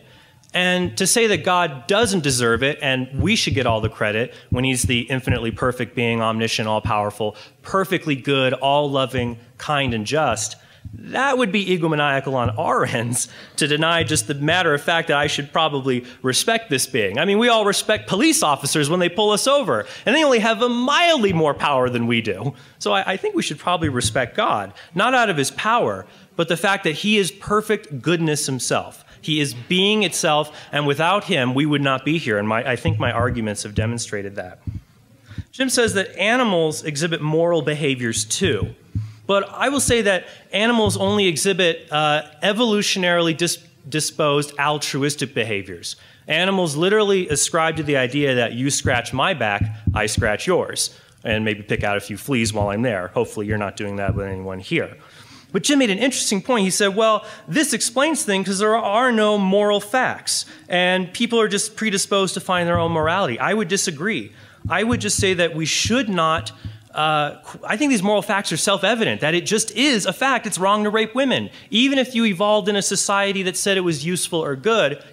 And to say that God doesn't deserve it and we should get all the credit when he's the infinitely perfect being, omniscient, all powerful, perfectly good, all loving, kind, and just, that would be egomaniacal on our ends to deny just the matter of fact that I should probably respect this being. I mean, we all respect police officers when they pull us over, and they only have a mildly more power than we do. So I, I think we should probably respect God, not out of his power, but the fact that he is perfect goodness himself. He is being itself, and without him, we would not be here. And my, I think my arguments have demonstrated that. Jim says that animals exhibit moral behaviors too. But I will say that animals only exhibit uh, evolutionarily dis disposed altruistic behaviors. Animals literally ascribe to the idea that you scratch my back, I scratch yours, and maybe pick out a few fleas while I'm there. Hopefully, you're not doing that with anyone here. But Jim made an interesting point. He said, well, this explains things because there are no moral facts, and people are just predisposed to find their own morality. I would disagree. I would just say that we should not. Uh, I think these moral facts are self evident, that it just is a fact it's wrong to rape women. Even if you evolved in a society that said it was useful or good,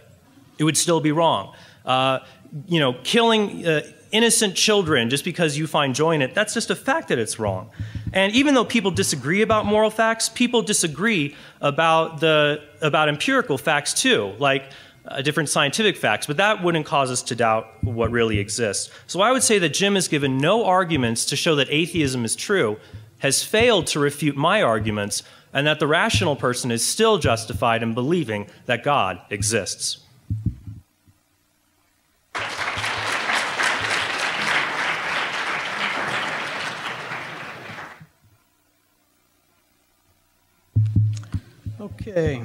it would still be wrong. Uh, you know, killing uh, innocent children just because you find joy in it, that's just a fact that it's wrong. And even though people disagree about moral facts, people disagree about, the, about empirical facts too, like uh, different scientific facts, but that wouldn't cause us to doubt what really exists. So I would say that Jim has given no arguments to show that atheism is true, has failed to refute my arguments, and that the rational person is still justified in believing that God exists.
Okay.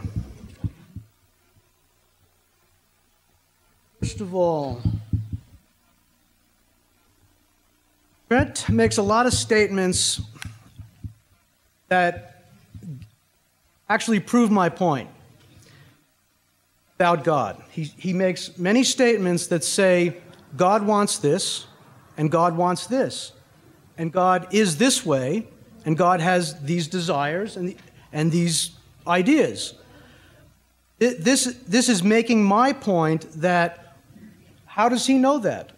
First of all, Trent makes a lot of statements that actually prove my point about God. He, he makes many statements that say God wants this, and God wants this, and God is this way, and God has these desires and, and these ideas. This, this is making my point that how does he know that?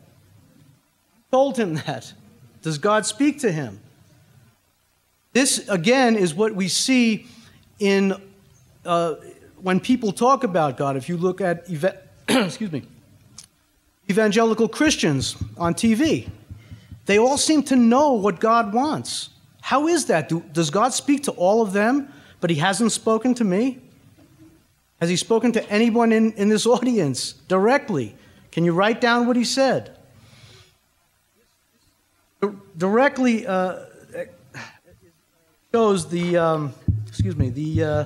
Told him that. Does God speak to him? This, again, is what we see in uh, when people talk about God. If you look at excuse me, evangelical Christians on TV, they all seem to know what God wants. How is that? Do, does God speak to all of them? But he hasn't spoken to me? Has he spoken to anyone in, in this audience directly? Can you write down what he said? Directly uh, shows the, um, excuse me, the, uh,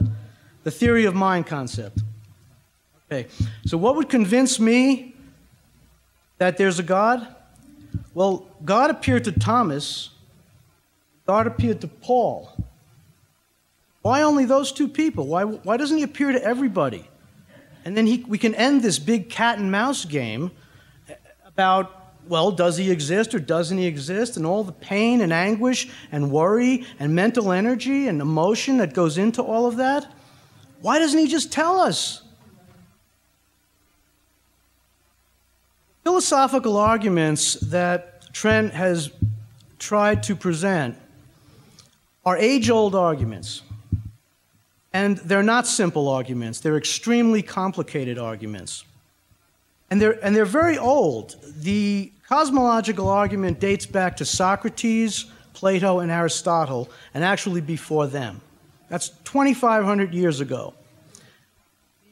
the theory of mind concept. Okay, so what would convince me that there's a God? Well, God appeared to Thomas, God appeared to Paul. Why only those two people? Why, why doesn't he appear to everybody? And then he, we can end this big cat and mouse game about, well, does he exist or doesn't he exist? And all the pain and anguish and worry and mental energy and emotion that goes into all of that. Why doesn't he just tell us? Philosophical arguments that Trent has tried to present are age old arguments. And they're not simple arguments, they're extremely complicated arguments. And they're, and they're very old. The cosmological argument dates back to Socrates, Plato, and Aristotle, and actually before them. That's 2,500 years ago.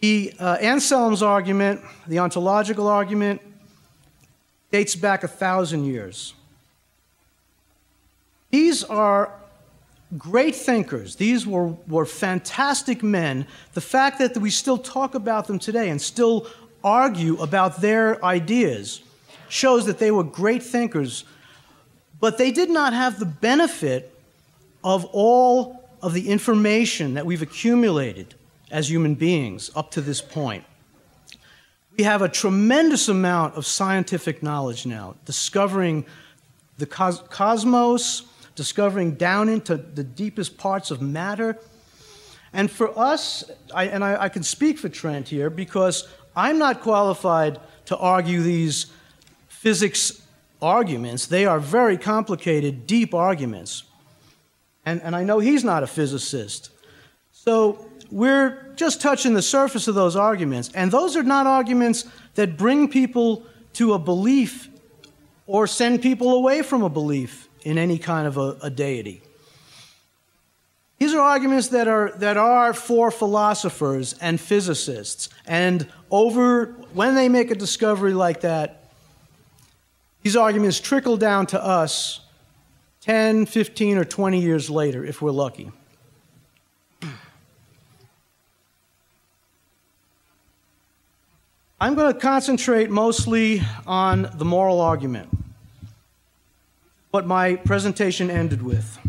The uh, Anselm's argument, the ontological argument, dates back a thousand years. These are great thinkers. These were, were fantastic men. The fact that we still talk about them today and still argue about their ideas shows that they were great thinkers, but they did not have the benefit of all of the information that we've accumulated as human beings up to this point. We have a tremendous amount of scientific knowledge now, discovering the cos- cosmos, discovering down into the deepest parts of matter. And for us, I, and I, I can speak for Trent here because I'm not qualified to argue these physics arguments. They are very complicated, deep arguments. And, and I know he's not a physicist. So we're just touching the surface of those arguments. And those are not arguments that bring people to a belief or send people away from a belief in any kind of a, a deity. These are arguments that are, that are for philosophers and physicists. And over, when they make a discovery like that, these arguments trickle down to us 10, 15, or 20 years later, if we're lucky. I'm going to concentrate mostly on the moral argument what my presentation ended with.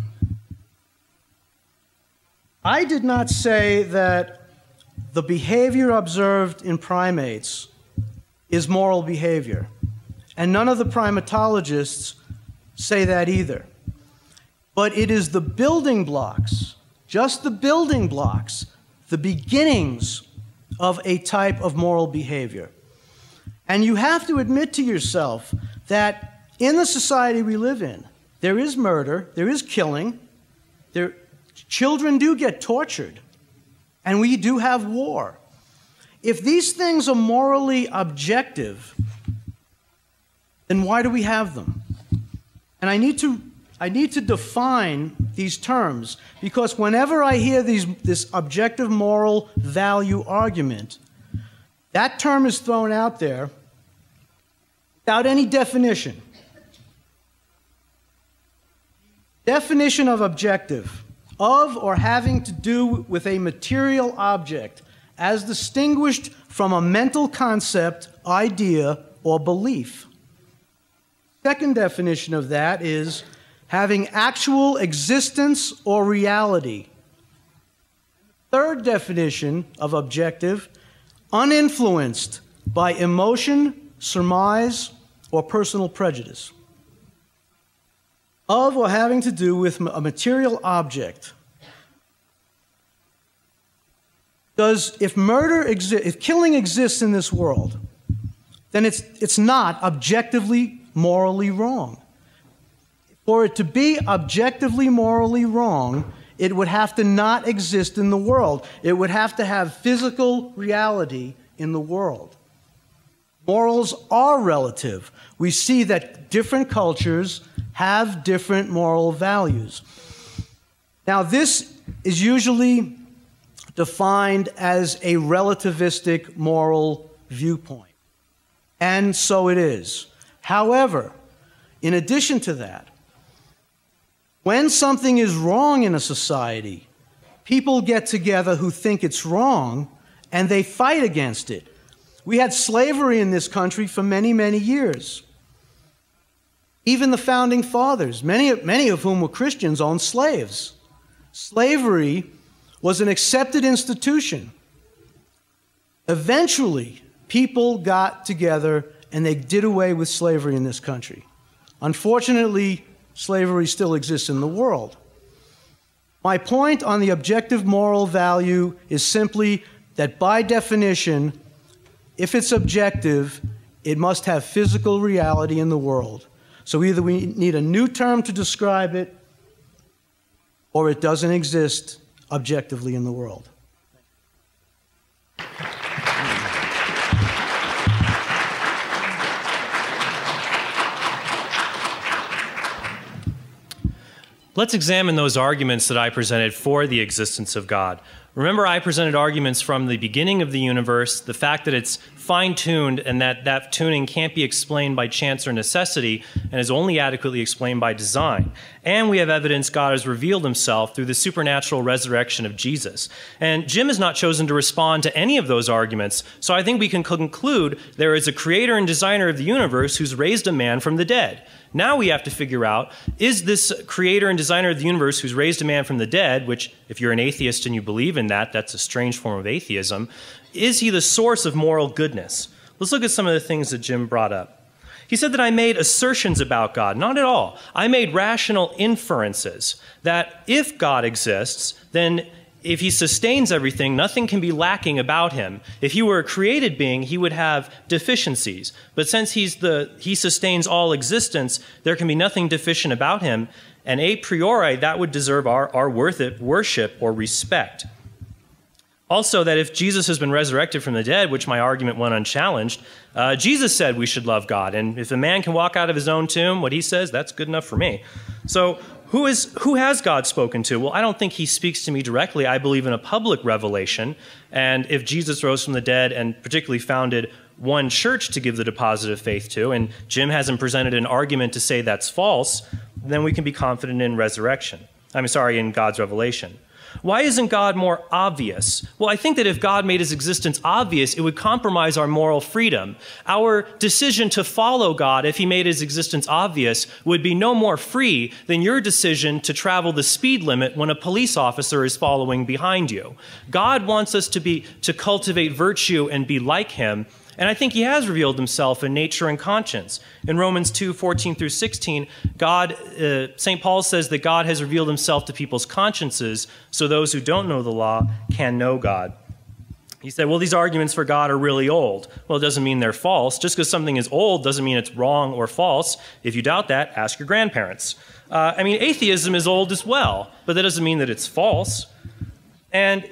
I did not say that the behavior observed in primates is moral behavior, and none of the primatologists say that either. But it is the building blocks, just the building blocks, the beginnings of a type of moral behavior. And you have to admit to yourself that in the society we live in, there is murder, there is killing, There, children do get tortured, and we do have war. If these things are morally objective, then why do we have them? And I need to, I need to define these terms because whenever I hear these, this objective moral value argument, that term is thrown out there without any definition. Definition of objective of or having to do with a material object as distinguished from a mental concept, idea, or belief. Second definition of that is having actual existence or reality. Third definition of objective uninfluenced by emotion, surmise, or personal prejudice. Of or having to do with a material object. Does, if murder exists, if killing exists in this world, then it's, it's not objectively morally wrong. For it to be objectively morally wrong, it would have to not exist in the world. It would have to have physical reality in the world. Morals are relative. We see that different cultures have different moral values. Now, this is usually defined as a relativistic moral viewpoint. And so it is. However, in addition to that, when something is wrong in a society, people get together who think it's wrong and they fight against it. We had slavery in this country for many, many years. Even the founding fathers, many, many of whom were Christians, owned slaves. Slavery was an accepted institution. Eventually, people got together and they did away with slavery in this country. Unfortunately, slavery still exists in the world. My point on the objective moral value is simply that by definition, if it's objective, it must have physical reality in the world. So either we need a new term to describe it, or it doesn't exist objectively in the world.
Let's examine those arguments that I presented for the existence of God. Remember, I presented arguments from the beginning of the universe, the fact that it's fine tuned and that that tuning can't be explained by chance or necessity and is only adequately explained by design. And we have evidence God has revealed himself through the supernatural resurrection of Jesus. And Jim has not chosen to respond to any of those arguments, so I think we can conclude there is a creator and designer of the universe who's raised a man from the dead. Now we have to figure out is this creator and designer of the universe who's raised a man from the dead, which, if you're an atheist and you believe in that, that's a strange form of atheism, is he the source of moral goodness? Let's look at some of the things that Jim brought up. He said that I made assertions about God. Not at all. I made rational inferences that if God exists, then if he sustains everything, nothing can be lacking about him. If he were a created being, he would have deficiencies. But since he's the, he sustains all existence, there can be nothing deficient about him. And a priori, that would deserve our, our worth it, worship or respect. Also, that if Jesus has been resurrected from the dead, which my argument went unchallenged, uh, Jesus said we should love God. And if a man can walk out of his own tomb, what he says, that's good enough for me. So, who, is, who has God spoken to? Well, I don't think he speaks to me directly. I believe in a public revelation. And if Jesus rose from the dead and particularly founded one church to give the deposit of faith to, and Jim hasn't presented an argument to say that's false, then we can be confident in resurrection. I'm sorry, in God's revelation. Why isn't God more obvious? Well, I think that if God made his existence obvious, it would compromise our moral freedom. Our decision to follow God, if he made his existence obvious, would be no more free than your decision to travel the speed limit when a police officer is following behind you. God wants us to be to cultivate virtue and be like him, and I think he has revealed himself in nature and conscience. In Romans 2 14 through 16, God, uh, St. Paul says that God has revealed himself to people's consciences so those who don't know the law can know God. he said, Well, these arguments for God are really old. Well, it doesn't mean they're false. Just because something is old doesn't mean it's wrong or false. If you doubt that, ask your grandparents. Uh, I mean, atheism is old as well, but that doesn't mean that it's false. And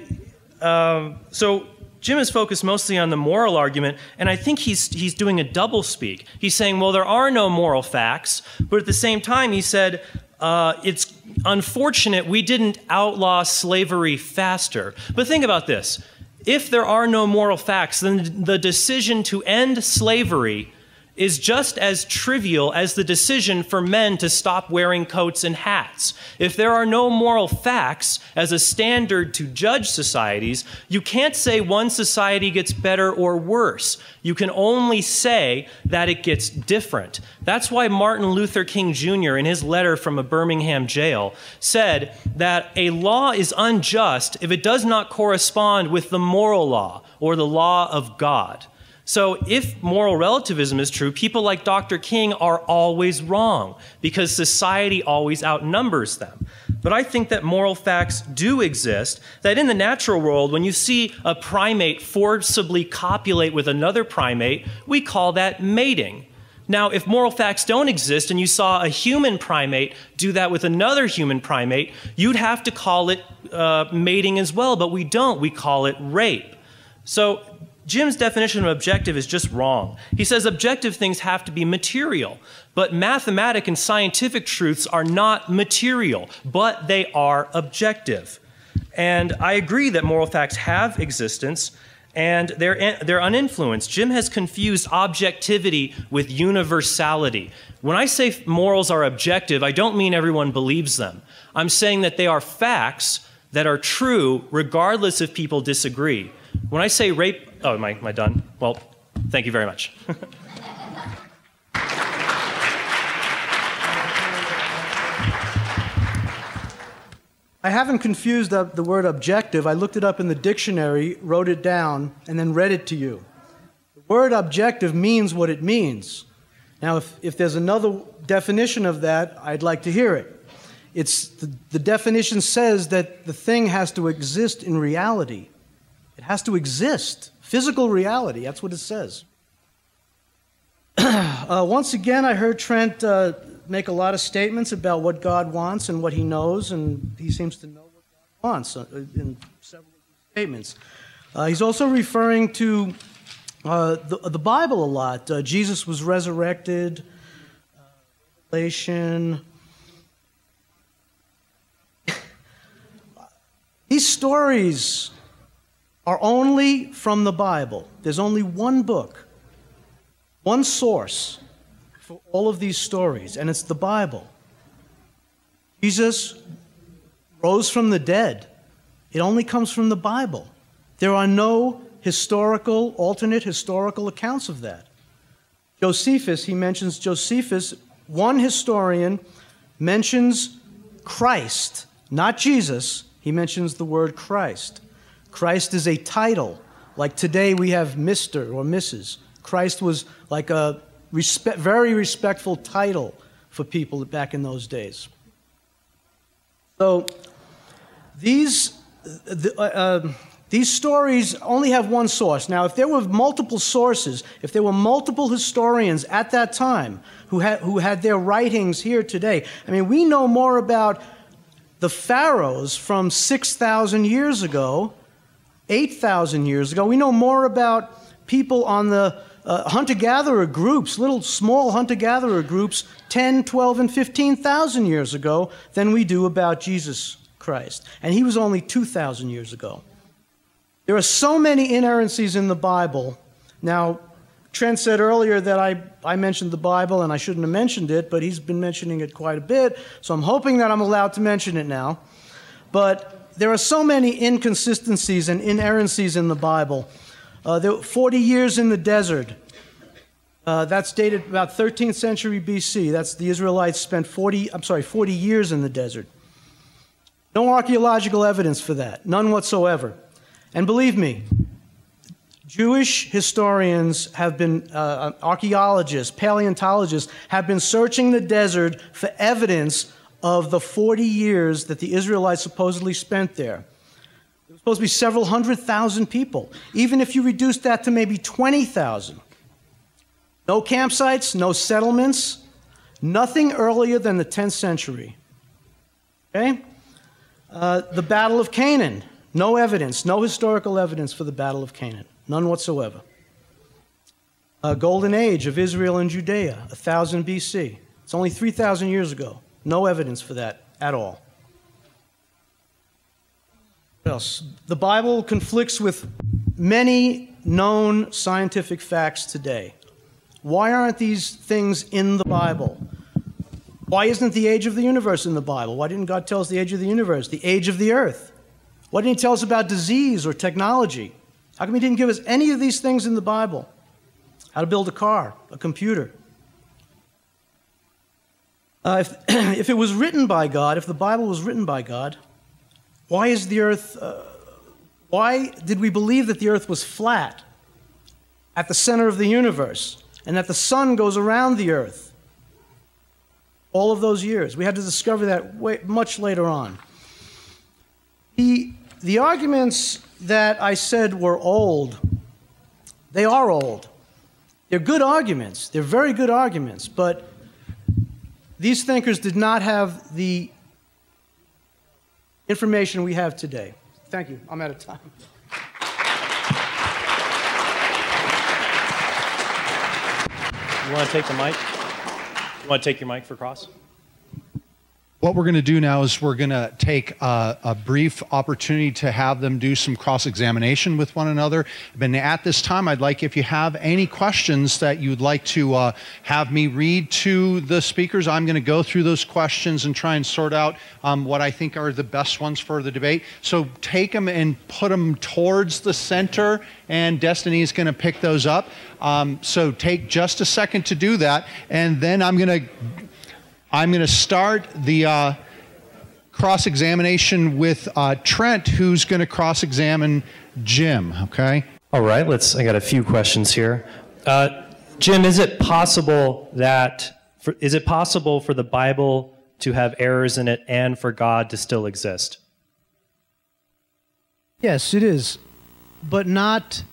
um, so Jim is focused mostly on the moral argument, and I think he's, he's doing a double speak. He's saying, well, there are no moral facts, but at the same time, he said, uh, it's unfortunate we didn't outlaw slavery faster. But think about this if there are no moral facts, then the decision to end slavery is just as trivial as the decision for men to stop wearing coats and hats. If there are no moral facts as a standard to judge societies, you can't say one society gets better or worse. You can only say that it gets different. That's why Martin Luther King Jr., in his letter from a Birmingham jail, said that a law is unjust if it does not correspond with the moral law or the law of God. So, if moral relativism is true, people like Dr. King are always wrong because society always outnumbers them. But I think that moral facts do exist, that in the natural world, when you see a primate forcibly copulate with another primate, we call that mating. Now, if moral facts don't exist and you saw a human primate do that with another human primate, you'd have to call it uh, mating as well, but we don't. We call it rape. So Jim's definition of objective is just wrong. He says objective things have to be material, but mathematic and scientific truths are not material, but they are objective. And I agree that moral facts have existence and they're, they're uninfluenced. Jim has confused objectivity with universality. When I say morals are objective, I don't mean everyone believes them. I'm saying that they are facts that are true regardless if people disagree. When I say rape Oh, am I, am I done? Well, thank you very much.
I haven't confused the, the word objective. I looked it up in the dictionary, wrote it down, and then read it to you. The word objective means what it means. Now, if, if there's another definition of that, I'd like to hear it. It's the, the definition says that the thing has to exist in reality. It has to exist. Physical reality, that's what it says. uh, once again, I heard Trent uh, make a lot of statements about what God wants and what he knows, and he seems to know what God wants uh, in several statements. Uh, he's also referring to uh, the, the, Bible a lot. Uh, Jesus was resurrected, Revelation. These stories are only from the Bible. There's only one book, one source for all of these stories, and it's the Bible. Jesus rose from the dead. It only comes from the Bible. There are no historical, alternate historical accounts of that. Josephus, he mentions Josephus, one historian mentions Christ, not Jesus. He mentions the word Christ. Christ is a title. Like today we have Mr. or Mrs. Christ was like a very respectful title for people back in those days. So these, the, uh, uh, these stories only have one source. Now, if there were multiple sources, if there were multiple historians at that time who had, who had their writings here today, I mean, we know more about the pharaohs from 6,000 years ago 8,000 years ago. We know more about people on the uh, hunter gatherer groups, little small hunter gatherer groups, 10, 12, and 15,000 years ago than we do about Jesus Christ. And he was only 2,000 years ago. There are so many inerrancies in the Bible. Now, Trent said earlier that I, I mentioned the Bible and I shouldn't have mentioned it, but he's been mentioning it quite a bit, so I'm hoping that I'm allowed to mention it now. But there are so many inconsistencies and inerrancies in the Bible. Uh, there 40 years in the desert. Uh, that's dated about 13th century BC. That's the Israelites spent 40, I'm sorry, 40 years in the desert. No archaeological evidence for that, none whatsoever. And believe me, Jewish historians have been, uh, archaeologists, paleontologists, have been searching the desert for evidence of the 40 years that the Israelites supposedly spent there. It was supposed to be several hundred thousand people. Even if you reduce that to maybe 20,000. No campsites, no settlements, nothing earlier than the 10th century. Okay? Uh, the Battle of Canaan, no evidence, no historical evidence for the Battle of Canaan, none whatsoever. A golden age of Israel and Judea, 1000 BC. It's only 3,000 years ago. No evidence for that at all. What else? The Bible conflicts with many known scientific facts today. Why aren't these things in the Bible? Why isn't the age of the universe in the Bible? Why didn't God tell us the age of the universe, the age of the earth? Why didn't He tell us about disease or technology? How come He didn't give us any of these things in the Bible? How to build a car, a computer. Uh, if, if, it was written by God, if the Bible was written by God, why is the earth, uh, why did we believe that the earth was flat at the center of the universe and that the sun goes around the earth? all of those years. We had to discover that way, much later on. The, the arguments that I said were old, they are old. They're good arguments, they're very good arguments, but these thinkers did not have the information we have today. Thank you. I'm out of time.
You want to take the mic? You want to take your mic for cross?
What we're going to do now is we're going to take a, a, brief opportunity to have them do some cross examination with one another. But at this time, I'd like if you have any questions that you'd like to uh, have me read to the speakers, I'm going to go through those questions and try and sort out um, what I think are the best ones for the debate. So take them and put them towards the center, and Destiny is going to pick those up. Um, so take just a second to do that, and then I'm going to I'm going to start the uh, cross examination with uh, Trent, who's going to cross examine Jim. Okay.
All right. Let's. I got a few questions here. Uh, Jim, is it possible that for, is it possible for the Bible to have errors in it and for God to still exist?
Yes, it is, but not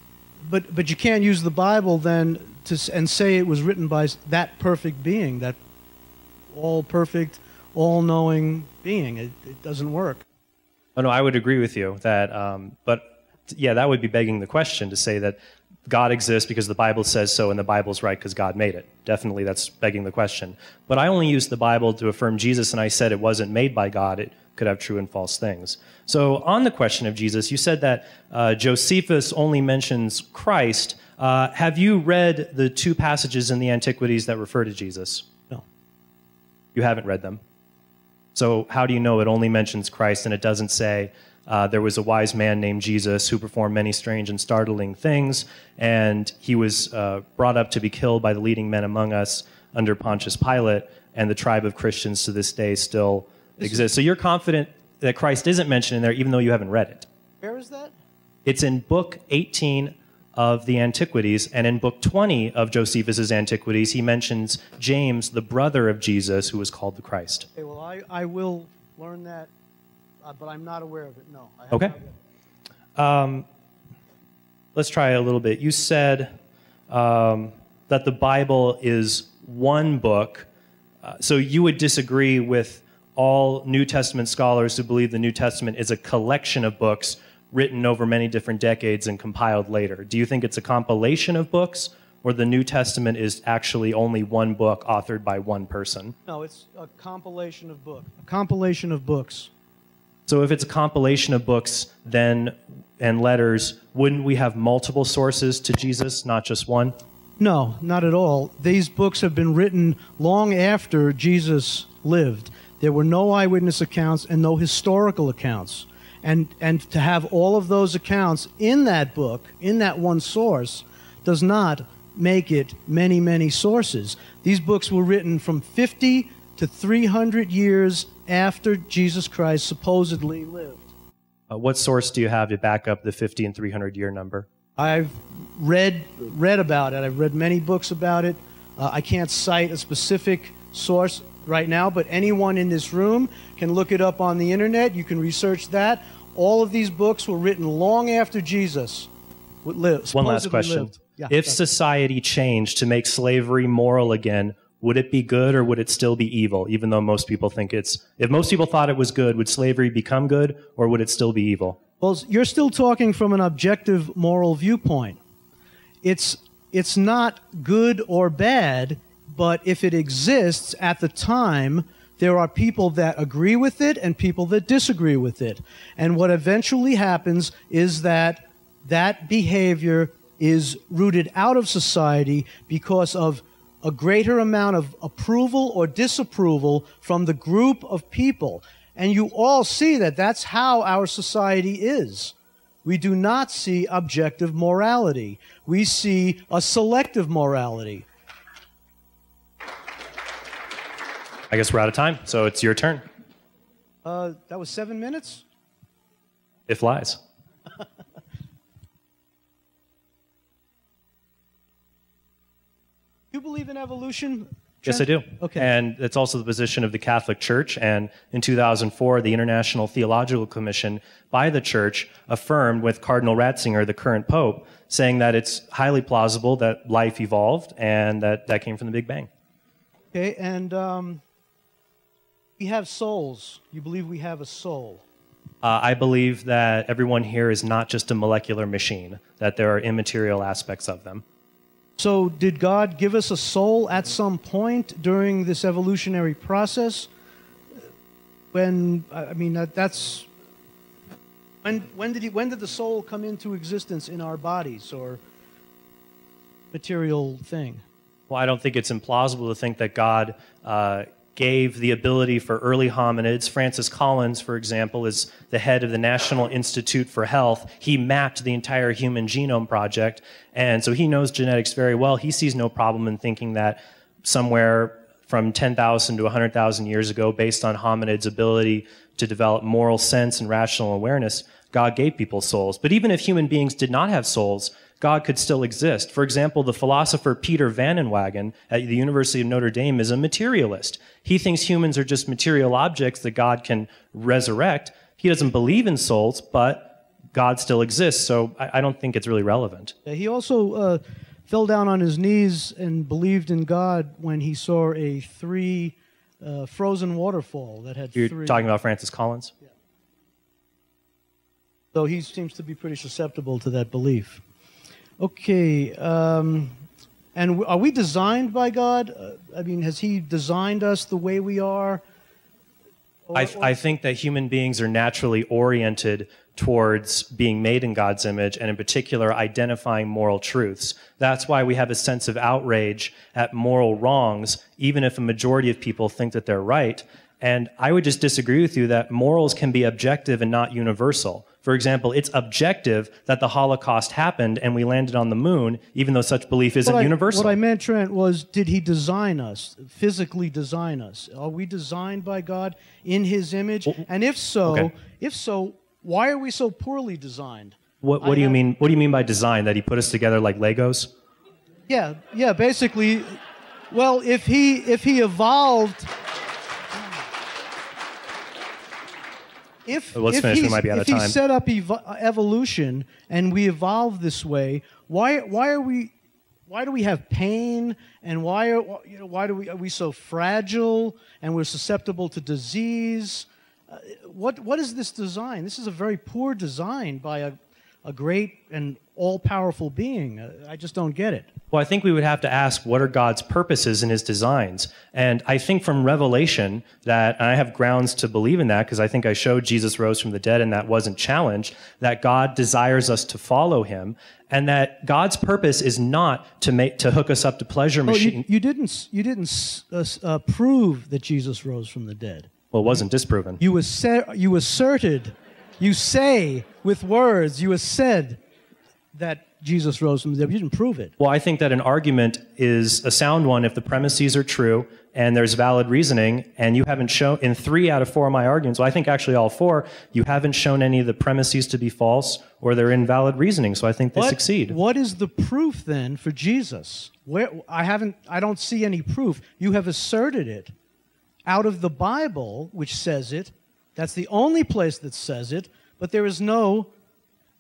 but but you can't use the Bible then to and say it was written by that perfect being, that all perfect, all knowing being. It, it doesn't work.
Oh no, I would agree with you that. Um, but yeah, that would be begging the question to say that God exists because the Bible says so, and the Bible's right because God made it. Definitely, that's begging the question. But I only used the Bible to affirm Jesus, and I said it wasn't made by God. It could have true and false things. So, on the question of Jesus, you said that uh, Josephus only mentions Christ. Uh, have you read the two passages in the Antiquities that refer to Jesus? You haven't read them. So, how do you know it only mentions Christ and it doesn't say uh, there was a wise man named Jesus who performed many strange and startling things, and he was uh, brought up to be killed by the leading men among us under Pontius Pilate, and the tribe of Christians to this day still exists. So you're confident that Christ isn't mentioned in there, even though you haven't read it.
Where is that?
It's in Book 18 of the Antiquities, and in Book 20 of Josephus's Antiquities, he mentions James, the brother of Jesus, who was called the Christ.
Okay, well, I, I will learn that, uh, but I'm not aware of it. No.
okay. Um, let's try a little bit. You said um, that the Bible is one book. Uh, so you would disagree with all New Testament scholars who believe the New Testament is a collection of books written over many different decades and compiled later. Do you think it's a compilation of books, or the New Testament is actually only one book authored by one person?
No, it's a compilation of books. A compilation of books.
So if it's a compilation of books, then and letters, wouldn't we have multiple sources to Jesus, not just one?
No, not at all. These books have been written long after Jesus lived. There were no eyewitness accounts and no historical accounts. And, and to have all of those accounts in that book, in that one source, does not make it many, many sources. These books were written from 50 to 300 years after Jesus Christ supposedly lived.
Uh, what source do you have to back up the 50 and 300 year number?
I've read, read about it. I've read many books about it. Uh, I can't cite a specific source right now, but anyone in this room can look it up on the internet. You can research that. All of these books were written long after Jesus would live.
One last question.
lived. Yeah,
if society changed to make slavery moral again, would it be good or would it still be evil, even though most people think it's. If most people thought it was good, would slavery become good or would it still be evil?
Well, you're still talking from an objective moral viewpoint. It's it's not good or bad, but if it exists at the time, there are people that agree with it and people that disagree with it. And what eventually happens is that that behavior is rooted out of society because of a greater amount of approval or disapproval from the group of people. And you all see that that's how our society is. We do not see objective morality. We see a selective morality.
I guess we're out of time, so it's your turn.
Uh, that was seven minutes?
It flies.
You believe in evolution?
Yes, I do.
Okay.
And it's also the position of the Catholic Church. And in 2004, the International Theological Commission by the Church affirmed with Cardinal Ratzinger, the current Pope, saying that it's highly plausible that life evolved and that that came from the Big Bang.
Okay, and um, we have souls. You believe we have a soul?
Uh, I believe that everyone here is not just a molecular machine, that there are immaterial aspects of them.
So, did God give us a soul at some point during this evolutionary process? When I mean that, that's when when did he when did the soul come into existence in our bodies or material thing?
Well, I don't think it's implausible to think that God uh, gave the ability for early hominids. Francis Collins, for example, is the head of the National Institute for Health. He mapped the entire Human Genome Project, and so he knows genetics very well. He sees no problem in thinking that somewhere from 10,000 to 100,000 years ago, based on hominids' ability to develop moral sense and rational awareness, God gave people souls. But even if human beings did not have souls, God could still exist. For example, the philosopher Peter Van Inwagen at the University of Notre Dame is a materialist. He thinks humans are just material objects that God can resurrect. He doesn't believe in souls, but God still exists, so I, I don't think it's really relevant.
He also uh, fell down on his knees and believed in God when he saw a three uh, frozen waterfall that had
You're
three.
talking about Francis Collins? Yeah.
So he seems to be pretty susceptible to that belief. Okay, um, and are we designed by God? Uh, I mean, has He designed us the way we are? Or-
I,
or-
I think that human beings are naturally oriented towards being made in God's image and, in particular, identifying moral truths. That's why we have a sense of outrage at moral wrongs, even if a majority of people think that they're right. And I would just disagree with you that morals can be objective and not universal. For example, it's objective that the Holocaust happened and we landed on the moon, even though such belief isn't
I,
universal.
What I meant, Trent, was did He design us, physically design us? Are we designed by God in His image? And if so,
okay.
if so, why are we so poorly designed?
what, what do you mean? What do you mean by design? That he put us together like Legos?
Yeah, yeah. Basically, well, if he if he evolved, if
let's
if
finish, we might be out of time.
he set up uh, evolution and we evolve this way, why why are we why do we have pain and why are you know why do we are we so fragile and we're susceptible to disease? Uh, what what is this design? This is a very poor design by a a great and all powerful being. Uh, I just don't get it.
Well, I think we would have to ask what are God's purposes and his designs? And I think from Revelation that, and I have grounds to believe in that because I think I showed Jesus rose from the dead and that wasn't challenged, that God desires us to follow him and that God's purpose is not to make, to hook us up to pleasure
Oh,
machine.
you, you didn't you didn't uh, uh, prove that Jesus rose from the dead.
well, it wasn't disproven.
You asser- you asserted, you say with words, you have said that Jesus rose from the dead. You didn't prove it.
Well, I think that an argument is a sound one if the premises are true and there's valid reasoning, and you haven't shown in three out of four of my arguments, well, I think actually all four, you haven't shown any of the premises to be false or they're invalid reasoning. So I think they
What-
succeed.
What is the proof then for Jesus? Where I haven't, I don't see any proof. You have asserted it out of the Bible, which says it. That's the only place that says it. But there is no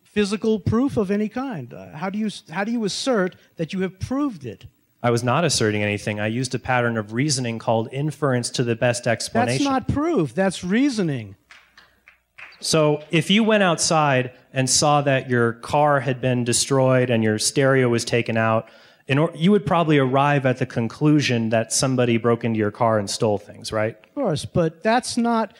physical proof of any kind. Uh, how, do you, how do you assert that you have proved it?
I was not asserting anything. I used a pattern of reasoning called inference to the best explanation.
That's not proof, that's reasoning.
So if you went outside and saw that your car had been destroyed and your stereo was taken out, or, you would probably arrive at the conclusion that somebody broke into your car and stole things, right?
Of course, but that's not.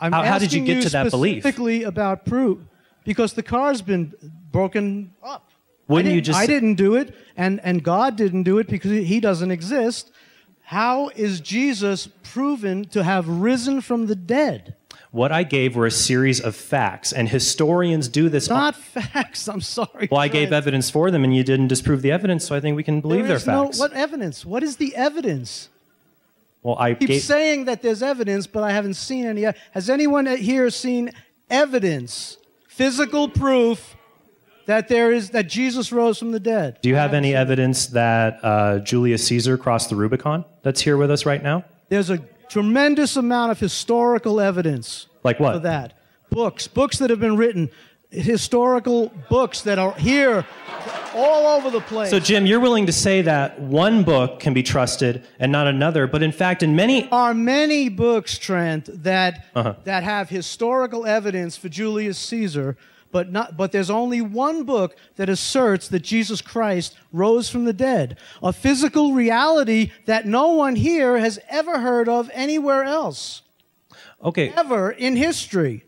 I'm
how, how did you get
you
to that belief?
Specifically about proof, because the car's been broken up.
Wouldn't you just?
I didn't do it, and and God didn't do it because he doesn't exist. How is Jesus proven to have risen from the dead?
What I gave were a series of facts, and historians do this.
Not facts. I'm sorry.
Well, I gave evidence for them, and you didn't disprove the evidence, so I think we can believe
There
their
is no-
facts.
what evidence? What is the evidence?
Well, I
keep
gave.
saying that there's evidence, but I haven't seen any. Has anyone here seen evidence, physical proof that there is that Jesus rose from the dead?
do you have any evidence that uh, Julius Caesar crossed the Rubicon? That's here with us right now.
There's a tremendous amount of historical evidence
Like what?
for that. Books, books that have been written, historical books that are here all over the place.
So, Jim, you're willing to say that one book can be trusted and not another, but in fact, in many.
are many books, Trent, that
Uh-huh.
that have historical evidence for Julius Caesar, but not. But there's only one book that asserts that Jesus Christ rose from the dead, a physical reality that no one here has ever heard of anywhere else,
Okay,
ever in history.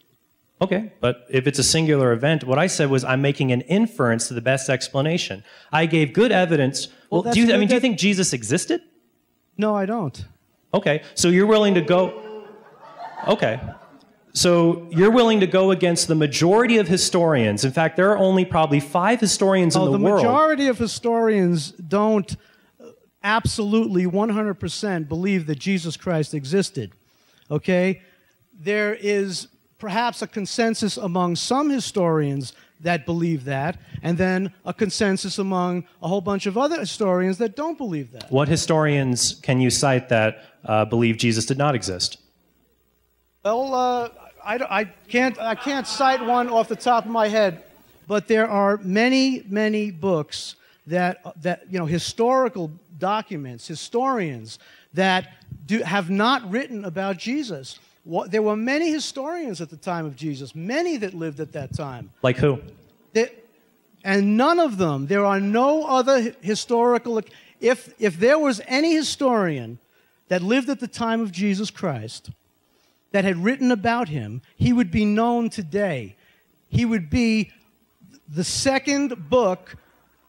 Okay, but if it's a singular event, what I said was I'm making an inference to the best explanation. I gave good evidence. Well,
that's
do you, I mean, do you think Jesus existed?
No, I don't.
Okay, so you're willing to go. Okay. So you're willing to go against the majority of historians. In fact, there are only probably five historians
Oh,
in
the,
the, world.
The majority of historians don't uh, absolutely 100% believe that Jesus Christ existed. Okay? There is perhaps a consensus among some historians that believe that, and then a consensus among a whole bunch of other historians that don't believe that.
What historians can you cite that uh, believe Jesus did not exist?
Well, uh, I, I, can't, I can't cite one off the top of my head, but there are many, many books that, that you know, historical documents, historians that do, have not written about Jesus. What, there were many historians at the time of Jesus, many that lived at that time.
Like who?
There- and none of them, there are no other historical. If, if there was any historian that lived at the time of Jesus Christ that had written about him, he would be known today. He would be the second book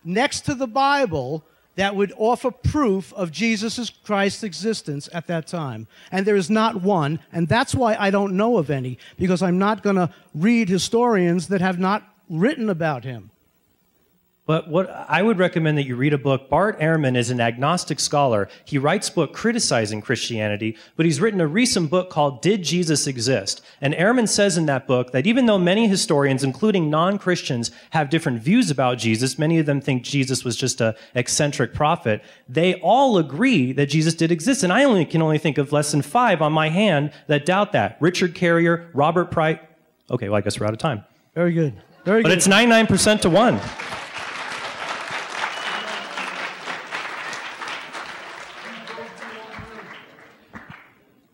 next to the Bible that would offer proof of Jesus Christ's existence at that time. And there is not one, and that's why I don't know of any, because I'm not going to read historians that have not written about him.
But what I would recommend that you read a book. Bart Ehrman is an agnostic scholar. He writes book criticizing Christianity, but he's written a recent book called Did Jesus Exist? And Ehrman says in that book that even though many historians, including non-Christians, have different views about Jesus, many of them think Jesus was just a eccentric prophet, they all agree that Jesus did exist. And I only can only think of less than five on my hand that doubt that. Richard Carrier, Robert Price. Okay, well, I guess we're out of time.
Very good. Very
But
good.
it's 99% to 1.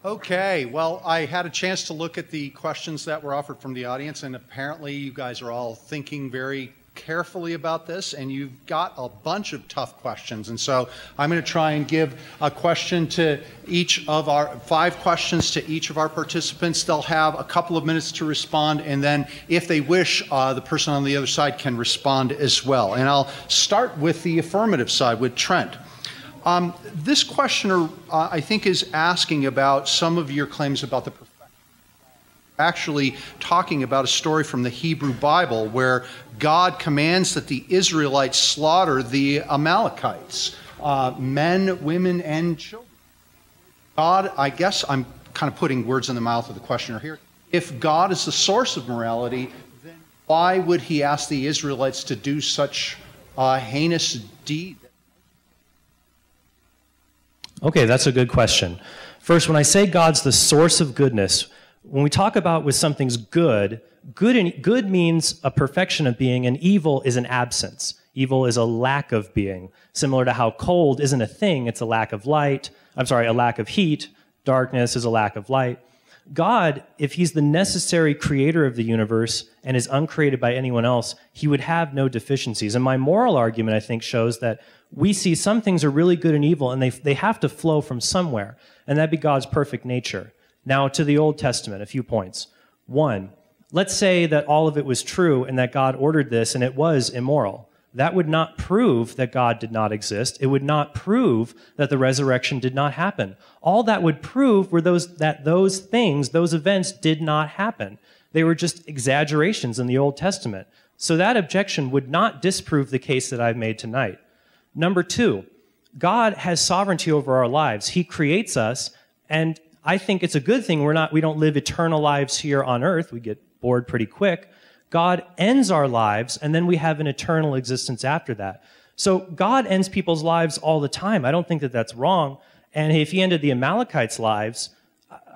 Okay, well, I had a chance to look at the questions that were offered from the audience, and apparently you guys are all thinking very carefully about this, and you've got a bunch of tough questions. And so I'm going to try and give a question to each of our, five questions to each of our participants. They'll have a couple of minutes to respond, and then if they wish, uh, the person on the other side can respond as well. And I'll start with the affirmative side, with Trent. Um, this questioner, uh, I think, is asking about some of your claims about the perfection. Actually, talking about a story from the Hebrew Bible where God commands that the Israelites slaughter the Amalekites, uh, men, women, and children. God, I guess I'm kind of putting words in the mouth of the questioner here. If God is the source of morality, then why would he ask the Israelites to do such a heinous deed?
Okay, that's a good question. First, when I say God's the source of goodness, when we talk about with something's good, good good means a perfection of being, and evil is an absence. Evil is a lack of being, similar to how cold isn't a thing, it's a lack of light. I'm sorry, a lack of heat. Darkness is a lack of light. God, if he's the necessary creator of the universe and is uncreated by anyone else, he would have no deficiencies. And my moral argument, I think, shows that we see some things are really good and evil, and they, they have to flow from somewhere, and that'd be God's perfect nature. Now, to the Old Testament, a few points. One, let's say that all of it was true and that God ordered this and it was immoral. That would not prove that God did not exist. It would not prove that the resurrection did not happen. All that would prove were those, that those things, those events did not happen. They were just exaggerations in the Old Testament. So that objection would not disprove the case that I've made tonight. Number two, God has sovereignty over our lives. He creates us, and I think it's a good thing we're not, we don't live eternal lives here on earth. We get bored pretty quick. God ends our lives, and then we have an eternal existence after that. So God ends people's lives all the time. I don't think that that's wrong. And if he ended the Amalekites' lives,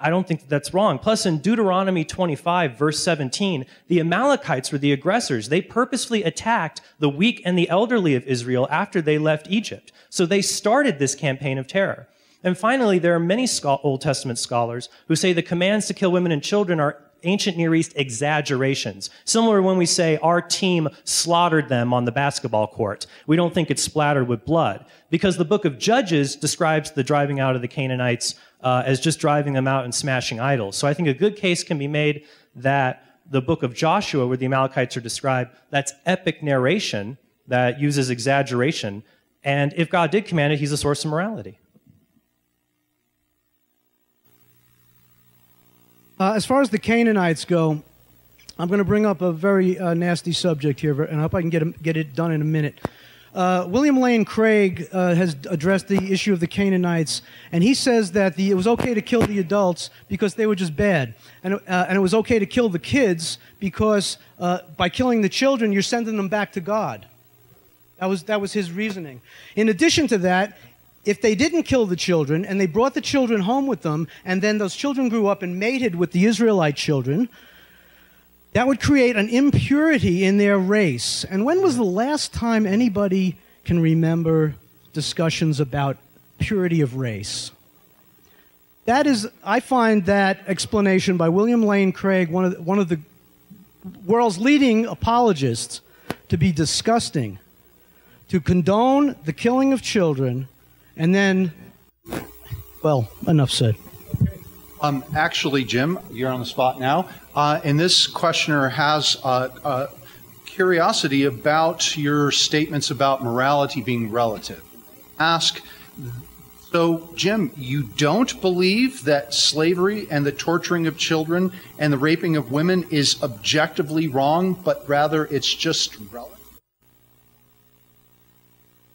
I don't think that that's wrong. Plus, in Deuteronomy 25, verse 17, the Amalekites were the aggressors. They purposely attacked the weak and the elderly of Israel after they left Egypt. So they started this campaign of terror. And finally, there are many Old Testament scholars who say the commands to kill women and children are ancient Near East exaggerations. Similar when we say our team slaughtered them on the basketball court. We don't think it's splattered with blood. Because the book of Judges describes the driving out of the Canaanites uh, as just driving them out and smashing idols. So I think a good case can be made that the book of Joshua, where the Amalekites are described, that's epic narration that uses exaggeration. And if God did command it, he's a source of morality.
Uh, as far as the Canaanites go, I'm going to bring up a very uh, nasty subject here, and I hope I can get, get it done in a minute. Uh, William Lane Craig uh, has addressed the issue of the Canaanites, and he says that the, it was okay to kill the adults because they were just bad, and, uh, and it was okay to kill the kids because uh, by killing the children, you're sending them back to God. That was, that was his reasoning. In addition to that, if they didn't kill the children and they brought the children home with them, and then those children grew up and mated with the Israelite children, that would create an impurity in their race. And when was the last time anybody can remember discussions about purity of race? That is, I find that explanation by William Lane Craig, one of the, one of the world's leading apologists, to be disgusting. To condone the killing of children and then, well, enough said.
Um, actually, Jim, you're on the spot now. Uh, and this questioner has uh, uh, curiosity about your statements about morality being relative. Ask, so, Jim, you don't believe that slavery and the torturing of children and the raping of women is objectively wrong, but rather it's just relative?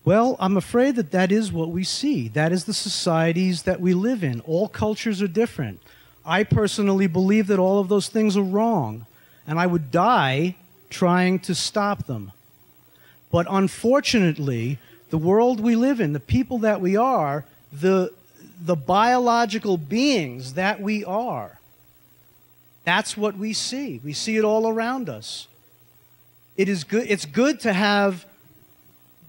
Well, I'm afraid that that is what we see. That is the societies that we live in. All cultures are different. I personally believe that all of those things are wrong, and I would die trying to stop them. But unfortunately, the world we live in, the people that we are, the, the biological beings that we are, that's what we see. We see it all around us. It is good, it's good to have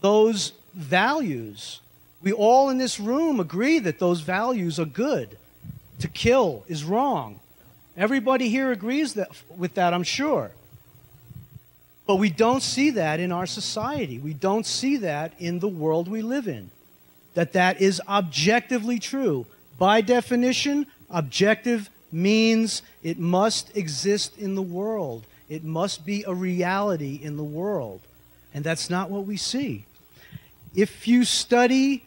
those values. We all in this room agree that those values are good. To kill is wrong. Everybody here agrees that, with that, I'm sure. But we don't see that in our society. We don't see that in the world we live in. That that is objectively true. By definition, objective means it must exist in the world. It must be a reality in the world. And that's not what we see. If you study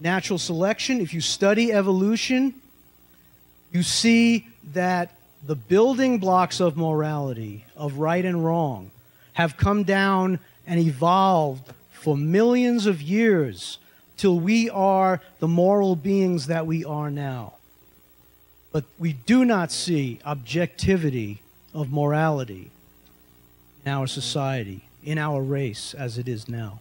natural selection, if you study evolution, you see that the building blocks of morality, of right and wrong, have come down and evolved for millions of years till we are the moral beings that we are now. But we do not see objectivity of morality in our society, in our race as it is now.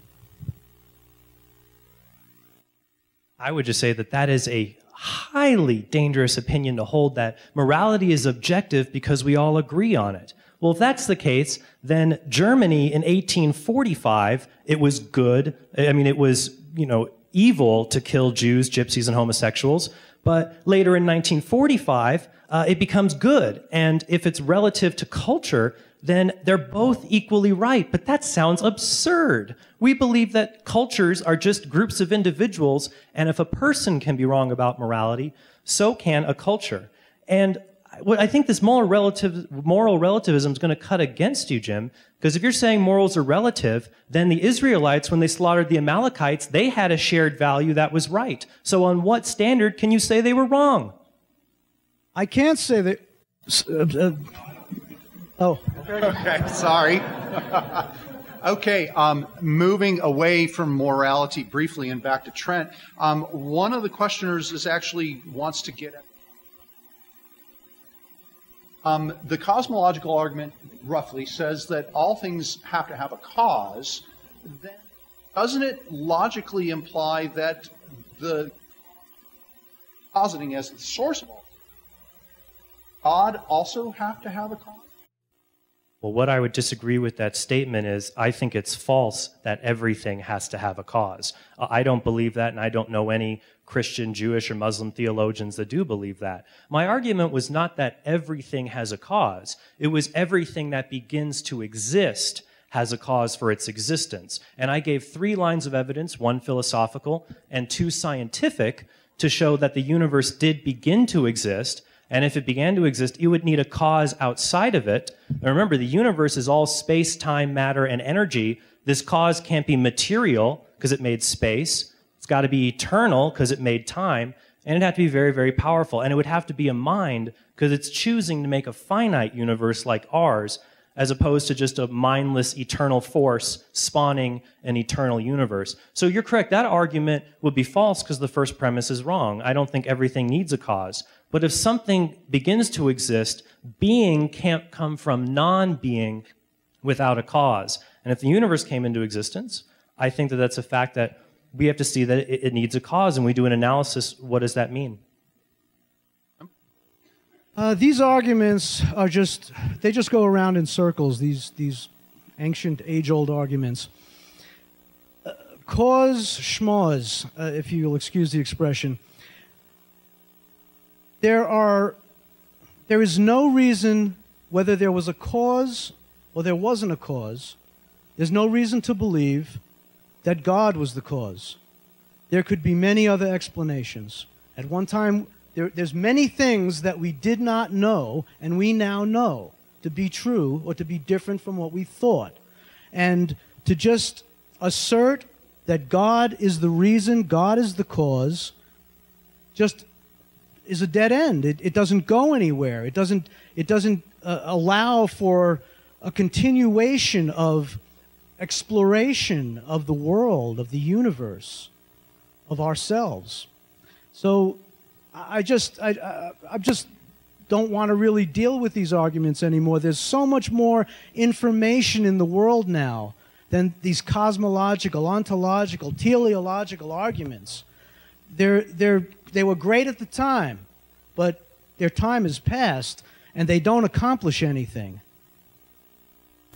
I would just say that that is a highly dangerous opinion to hold that morality is objective because we all agree on it. Well, if that's the case, then Germany in 1845, it was good. I mean, it was, you know, evil to kill Jews, gypsies, and homosexuals. But later in 1945, uh, it becomes good. And if it's relative to culture, then they're both equally right. But that sounds absurd. We believe that cultures are just groups of individuals, and if a person can be wrong about morality, so can a culture. And what I think this moral, relative, moral relativism is going to cut against you, Jim, because if you're saying morals are relative, then the Israelites, when they slaughtered the Amalekites, they had a shared value that was right. So on what standard can you say they were wrong?
I can't say that. Uh, uh, oh.
Okay, sorry. okay, um, moving away from morality briefly and back to Trent. Um, one of the questioners is actually wants to get at um, the cosmological argument, roughly, says that all things have to have a cause. Then, doesn't it logically imply that the positing as the source of all God also have to have a cause?
Well, what I would disagree with that statement is I think it's false that everything has to have a cause. I don't believe that, and I don't know any Christian, Jewish, or Muslim theologians that do believe that. My argument was not that everything has a cause, it was everything that begins to exist has a cause for its existence. And I gave three lines of evidence one philosophical and two scientific to show that the universe did begin to exist. And if it began to exist, it would need a cause outside of it. And remember, the universe is all space, time, matter, and energy. This cause can't be material because it made space. It's got to be eternal because it made time, and it had to be very, very powerful. And it would have to be a mind because it's choosing to make a finite universe like ours as opposed to just a mindless eternal force spawning an eternal universe. So you're correct. That argument would be false because the first premise is wrong. I don't think everything needs a cause. But if something begins to exist, being can't come from non being without a cause. And if the universe came into existence, I think that that's a fact that we have to see that it, it needs a cause, and we do an analysis. What does that mean?
Uh, these arguments are just, they just go around in circles, these, these ancient, age old arguments. Uh, cause schmoz, uh, if you'll excuse the expression. There are, there is no reason, whether there was a cause or there wasn't a cause, there's no reason to believe that God was the cause. There could be many other explanations. At one time, there, there's many things that we did not know, and we now know to be true or to be different from what we thought. And to just assert that God is the reason, God is the cause, just is a dead end. It, it doesn't go anywhere. It doesn't, it doesn't uh, allow for a continuation of exploration of the world, of the universe, of ourselves. So I just, I, I, just don't want to really deal with these arguments anymore. There's so much more information in the world now than these cosmological, ontological, teleological arguments. They're, they're, they were great at the time, but their time has passed and they don't accomplish anything.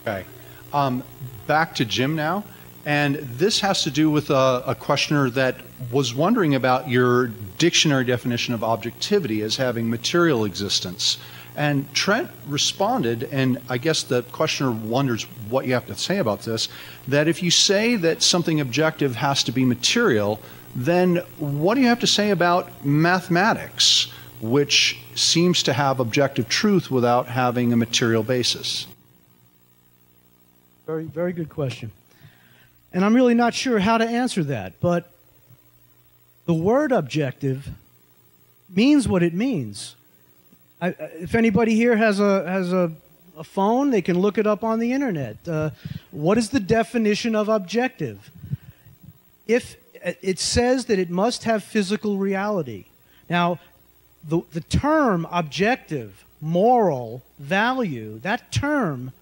Okay. Um, back to Jim now. And this has to do with a, a, questioner that was wondering about your dictionary definition of objectivity as having material existence. And Trent responded, and I guess the questioner wonders what you have to say about this that if you say that something objective has to be material, then what do you have to say about mathematics, which seems to have objective truth without having a material basis?
Very, very good question. And I'm really not sure how to answer that, but the word objective means what it means. I, if anybody here has a has a, a, phone, they can look it up on the internet. Uh, what is the definition of objective? If it says that it must have physical reality. Now, the, the term objective, moral, value, that term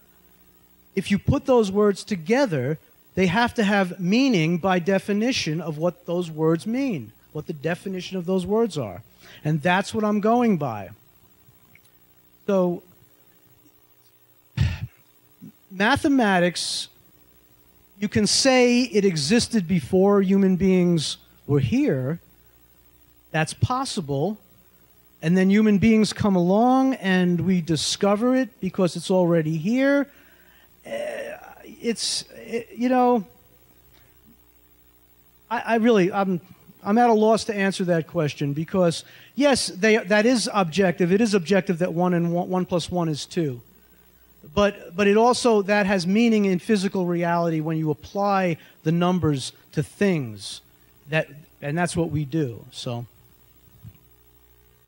if you put those words together, they have to have meaning by definition of what those words mean, what the definition of those words are. And that's what I'm going by. So, mathematics, you can say it existed before human beings were here. That's possible. And then human beings come along and we discover it because it's already here. Uh, it's, it, you know, I, I really, I'm, I'm at a loss to answer that question because, yes, they, that is objective. It is objective that one and one, one plus one is two. But, but it also, that has meaning in physical reality when you apply the numbers to things. That, and that's what we do. So.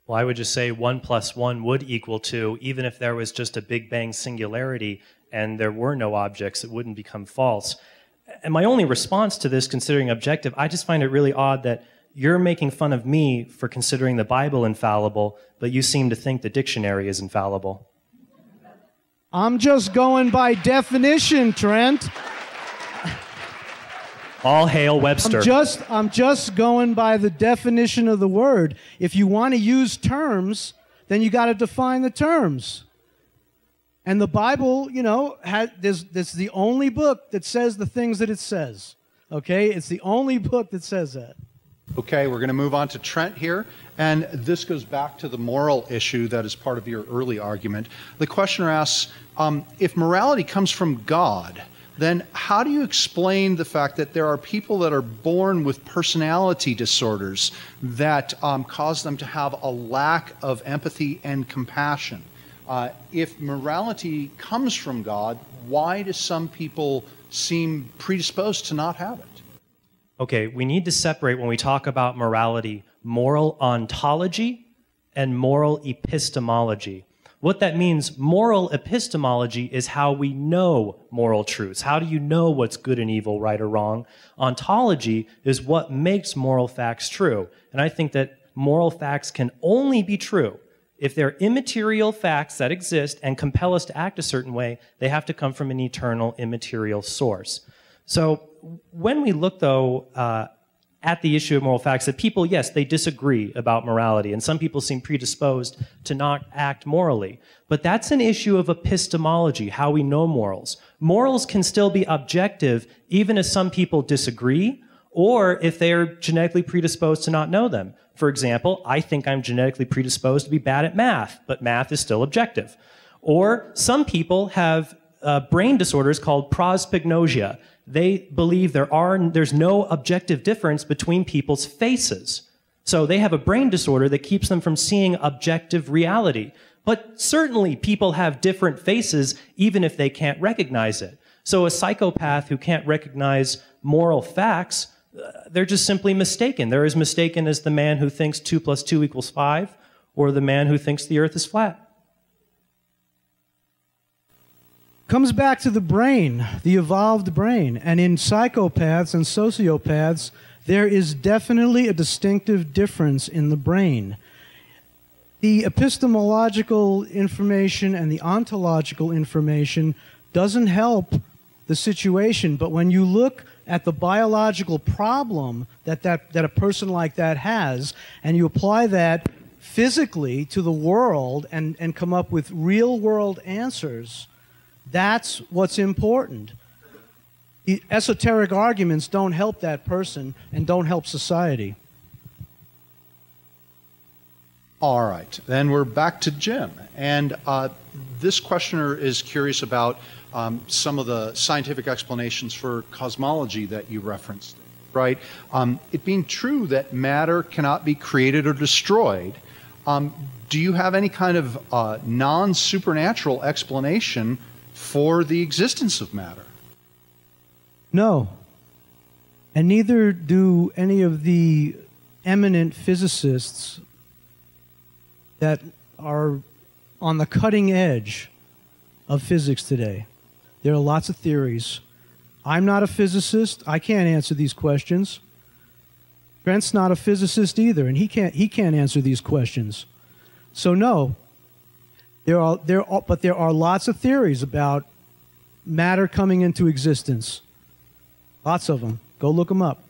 Well, I would just say 1 plus 1 would equal 2, even if there was just a Big Bang singularity and there were no objects, it wouldn't become false. And my only response to this, considering objective, I just find it really odd that you're making fun of me for considering the Bible infallible, but you seem to think the dictionary is infallible.
I'm just going by definition, Trent.
All hail Webster.
I'm just, I'm just going by the definition of the word. If you want to use terms, then you got to define the terms. And the Bible, you know, has, this, this there's the only book that says the things that it says. Okay? It's the only book that says that.
Okay, we're going to move on to Trent here. And this goes back to the moral issue that is part of your early argument. The questioner asks um, if morality comes from God, then how do you explain the fact that there are people that are born with personality disorders that um, cause them to have a lack of empathy and compassion? Uh, if morality comes from God, why do some people seem predisposed to not have it?
Okay, we need to separate when we talk about morality moral ontology and moral epistemology. What that means, moral epistemology is how we know moral truths. How do you know what's good and evil, right or wrong? Ontology is what makes moral facts true. And I think that moral facts can only be true if they're immaterial facts that exist and compel us to act a certain way, they have to come from an eternal, immaterial source. So when we look, though, uh, at the issue of moral facts, that people, yes, they disagree about morality, and some people seem predisposed to not act morally. But that's an issue of epistemology, how we know morals. Morals can still be objective, even if some people disagree, or if they are genetically predisposed to not know them. For example, I think I'm genetically predisposed to be bad at math, but math is still objective. Or some people have uh, brain disorders called prosopagnosia. They believe there are, there's no objective difference between people's faces. So they have a brain disorder that keeps them from seeing objective reality. But certainly people have different faces even if they can't recognize it. So a psychopath who can't recognize moral facts uh, they're just simply mistaken. They're as mistaken as the man who thinks 2 plus 2 equals 5 or the man who thinks the earth is flat.
Comes back to the brain, the evolved brain. And in psychopaths and sociopaths, there is definitely a distinctive difference in the brain. The epistemological information and the ontological information doesn't help the situation, but when you look at the biological problem that, that, that a person like that has, and you apply that physically to the world and, and come up with real world answers, that's what's important. Esoteric arguments don't help that person and don't help society.
All right, then we're back to Jim. And uh, this questioner is curious about um, some of the scientific explanations for cosmology that you referenced, right? Um, it being true that matter cannot be created or destroyed, um, do you have any kind of uh, non supernatural explanation for the existence of matter?
No. And neither do any of the eminent physicists that are on the cutting edge of physics today. There are lots of theories. I'm not a physicist. I can't answer these questions. Trent's not a physicist either, and he can't, he can't answer these questions. So, no, there are, there are, but there are lots of theories about matter coming into existence. Lots of them. Go look them up.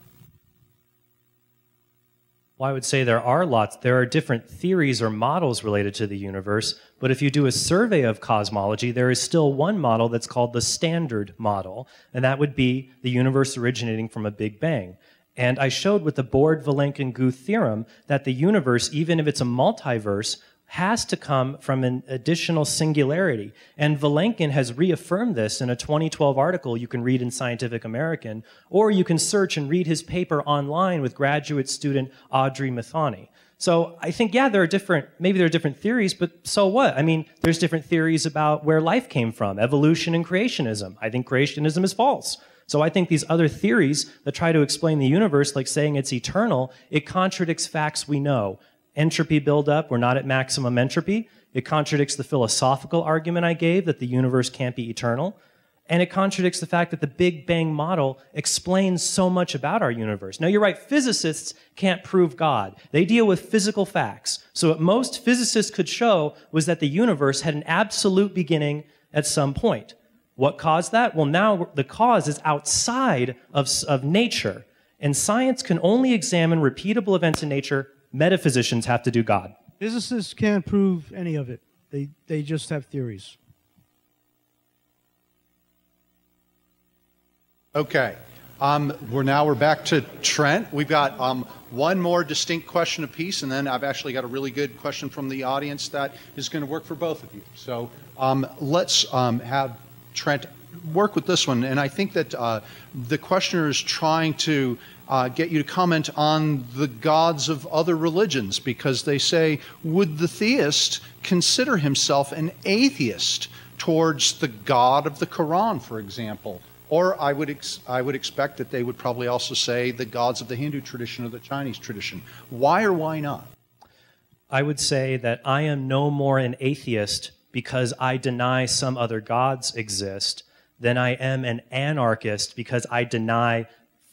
Well, I would say there are lots. There are different theories or models related to the universe, but if you do a survey of cosmology, there is still one model that's called the standard model, and that would be the universe originating from a Big Bang. And I showed with the Borde-Vilenkin-Guth theorem that the universe, even if it's a multiverse, has to come from an additional singularity. And Vilenkin has reaffirmed this in a 2012 article you can read in Scientific American, or you can search and read his paper online with graduate student Audrey Mithani. So I think, yeah, there are different, maybe there are different theories, but so what? I mean, there's different theories about where life came from, evolution and creationism. I think creationism is false. So I think these other theories that try to explain the universe, like saying it's eternal, it contradicts facts we know entropy buildup, we're not at maximum entropy. It contradicts the philosophical argument I gave that the universe can't be eternal. And it contradicts the fact that the Big Bang model explains so much about our universe. Now, you're right, physicists can't prove God. They deal with physical facts. So, what most physicists could show was that the universe had an absolute beginning at some point. What caused that? Well, now the cause is outside of, of nature. And science can only examine repeatable events in nature Metaphysicians have to do God.
Physicists can't prove any of it. They, they just have theories.
Okay. Um, we're now we're back to Trent. We've got um, one more distinct question apiece, and then I've actually got a really good question from the audience that is going to work for both of you. So um, let's um, have Trent work with this one. And I think that uh, the questioner is trying to uh, get you to comment on the gods of other religions because they say, would the theist consider himself an atheist towards the God of the Quran, for example? Or I would, ex- I would expect that they would probably also say the gods of the Hindu tradition or the Chinese tradition. Why or why not?
I would say that I am no more an atheist because I deny some other gods exist than I am an anarchist because I deny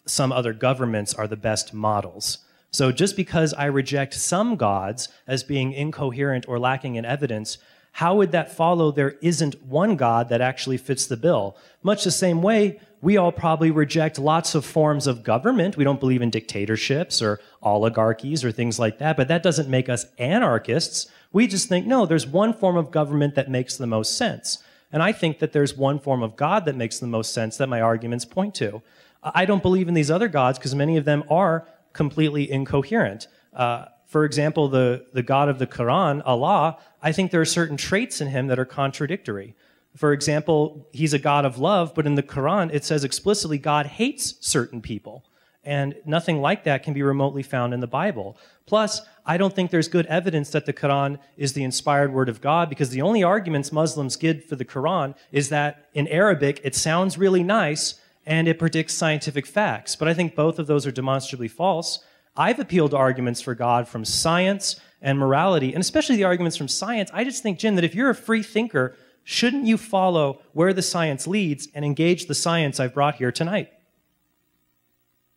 some other governments are the best models. So just because I reject some gods as being incoherent or lacking in evidence, how would that follow there isn't one God that actually fits the bill? Much the same way, we all probably reject lots of forms of government. We don't believe in dictatorships or oligarchies or things like that, but that doesn't make us anarchists. We just think, no, there's one form of government that makes the most sense. And I think that there's one form of God that makes the most sense that my arguments point to. I don't believe in these other gods because many of them are completely incoherent. Uh, for example, the, the God of the Quran, Allah, I think there are certain traits in him that are contradictory. For example, he's a God of love, but in the Quran, it says explicitly God hates certain people. And nothing like that can be remotely found in the Bible. Plus, I don't think there's good evidence that the Quran is the inspired word of God because the only arguments Muslims give for the Quran is that in Arabic it sounds really nice, and it predicts scientific facts. But I think both of those are demonstrably false. I've appealed to arguments for God from science and morality, and especially the arguments from science. I just think, Jim, that if you're a free thinker, shouldn't you follow where the science leads and engage the science I've brought here tonight?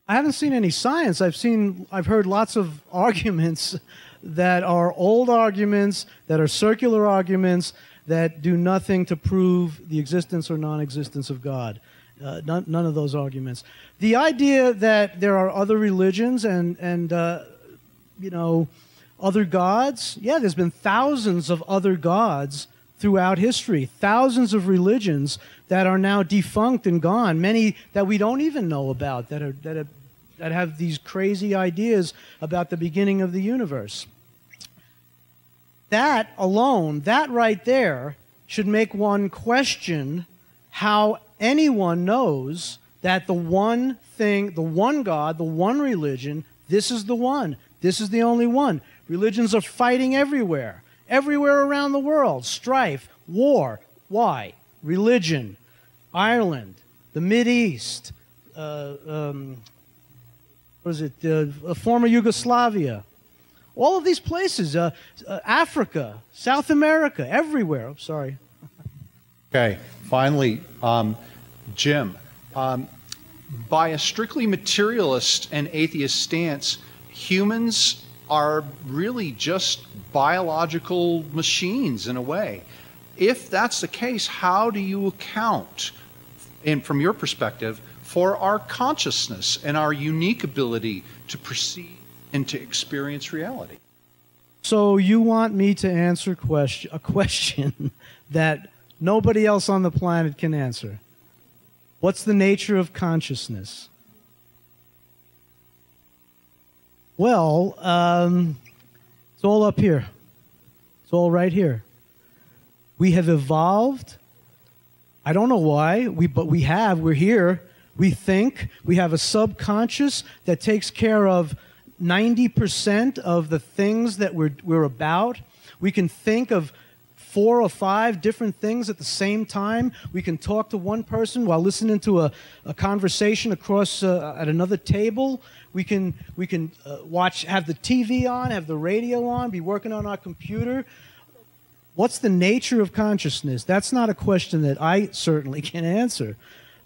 I haven't seen any science. I've seen, I've heard lots of arguments that are old arguments, that are circular arguments, that do nothing to prove the existence or non existence of God. Uh, none, none, of those arguments. The idea that there are other religions and, and uh, you know, other gods, yeah, there's been thousands of other gods throughout history, thousands of religions that are now defunct and gone, many that we don't even know about, that, are, that, have, that have these crazy ideas about the beginning of the universe. That alone, that right there, should make one question how anyone knows that the one thing, the one God, the one religion, this is the one. This is the only one. Religions are fighting everywhere, everywhere around the world. Strife, war. Why? Religion. Ireland, the Mid East, uh, um, what is it? Uh, former Yugoslavia. All of these places, uh, uh Africa, South America, everywhere. Oh, sorry.
Okay. Finally, um, Jim, um, by a strictly materialist and atheist stance, humans are really just biological machines in a way. If that's the case, how do you account, and from your perspective, for our consciousness and our unique ability to perceive and to experience reality.
So you want me to answer question, a question that nobody else on the planet can answer? What's the nature of consciousness? Well, um, it's all up here. It's all right here. We have evolved. I don't know why, we, but we have. We're here. We think. We have a subconscious that takes care of 90% of the things that we're, we're about. We can think of four or five different things at the same time. We can talk to one person while listening to a, a conversation across uh, at another table. We can, we can uh, watch, have the TV on, have the radio on, be working on our computer. What's the nature of consciousness? That's not a question that I certainly can answer,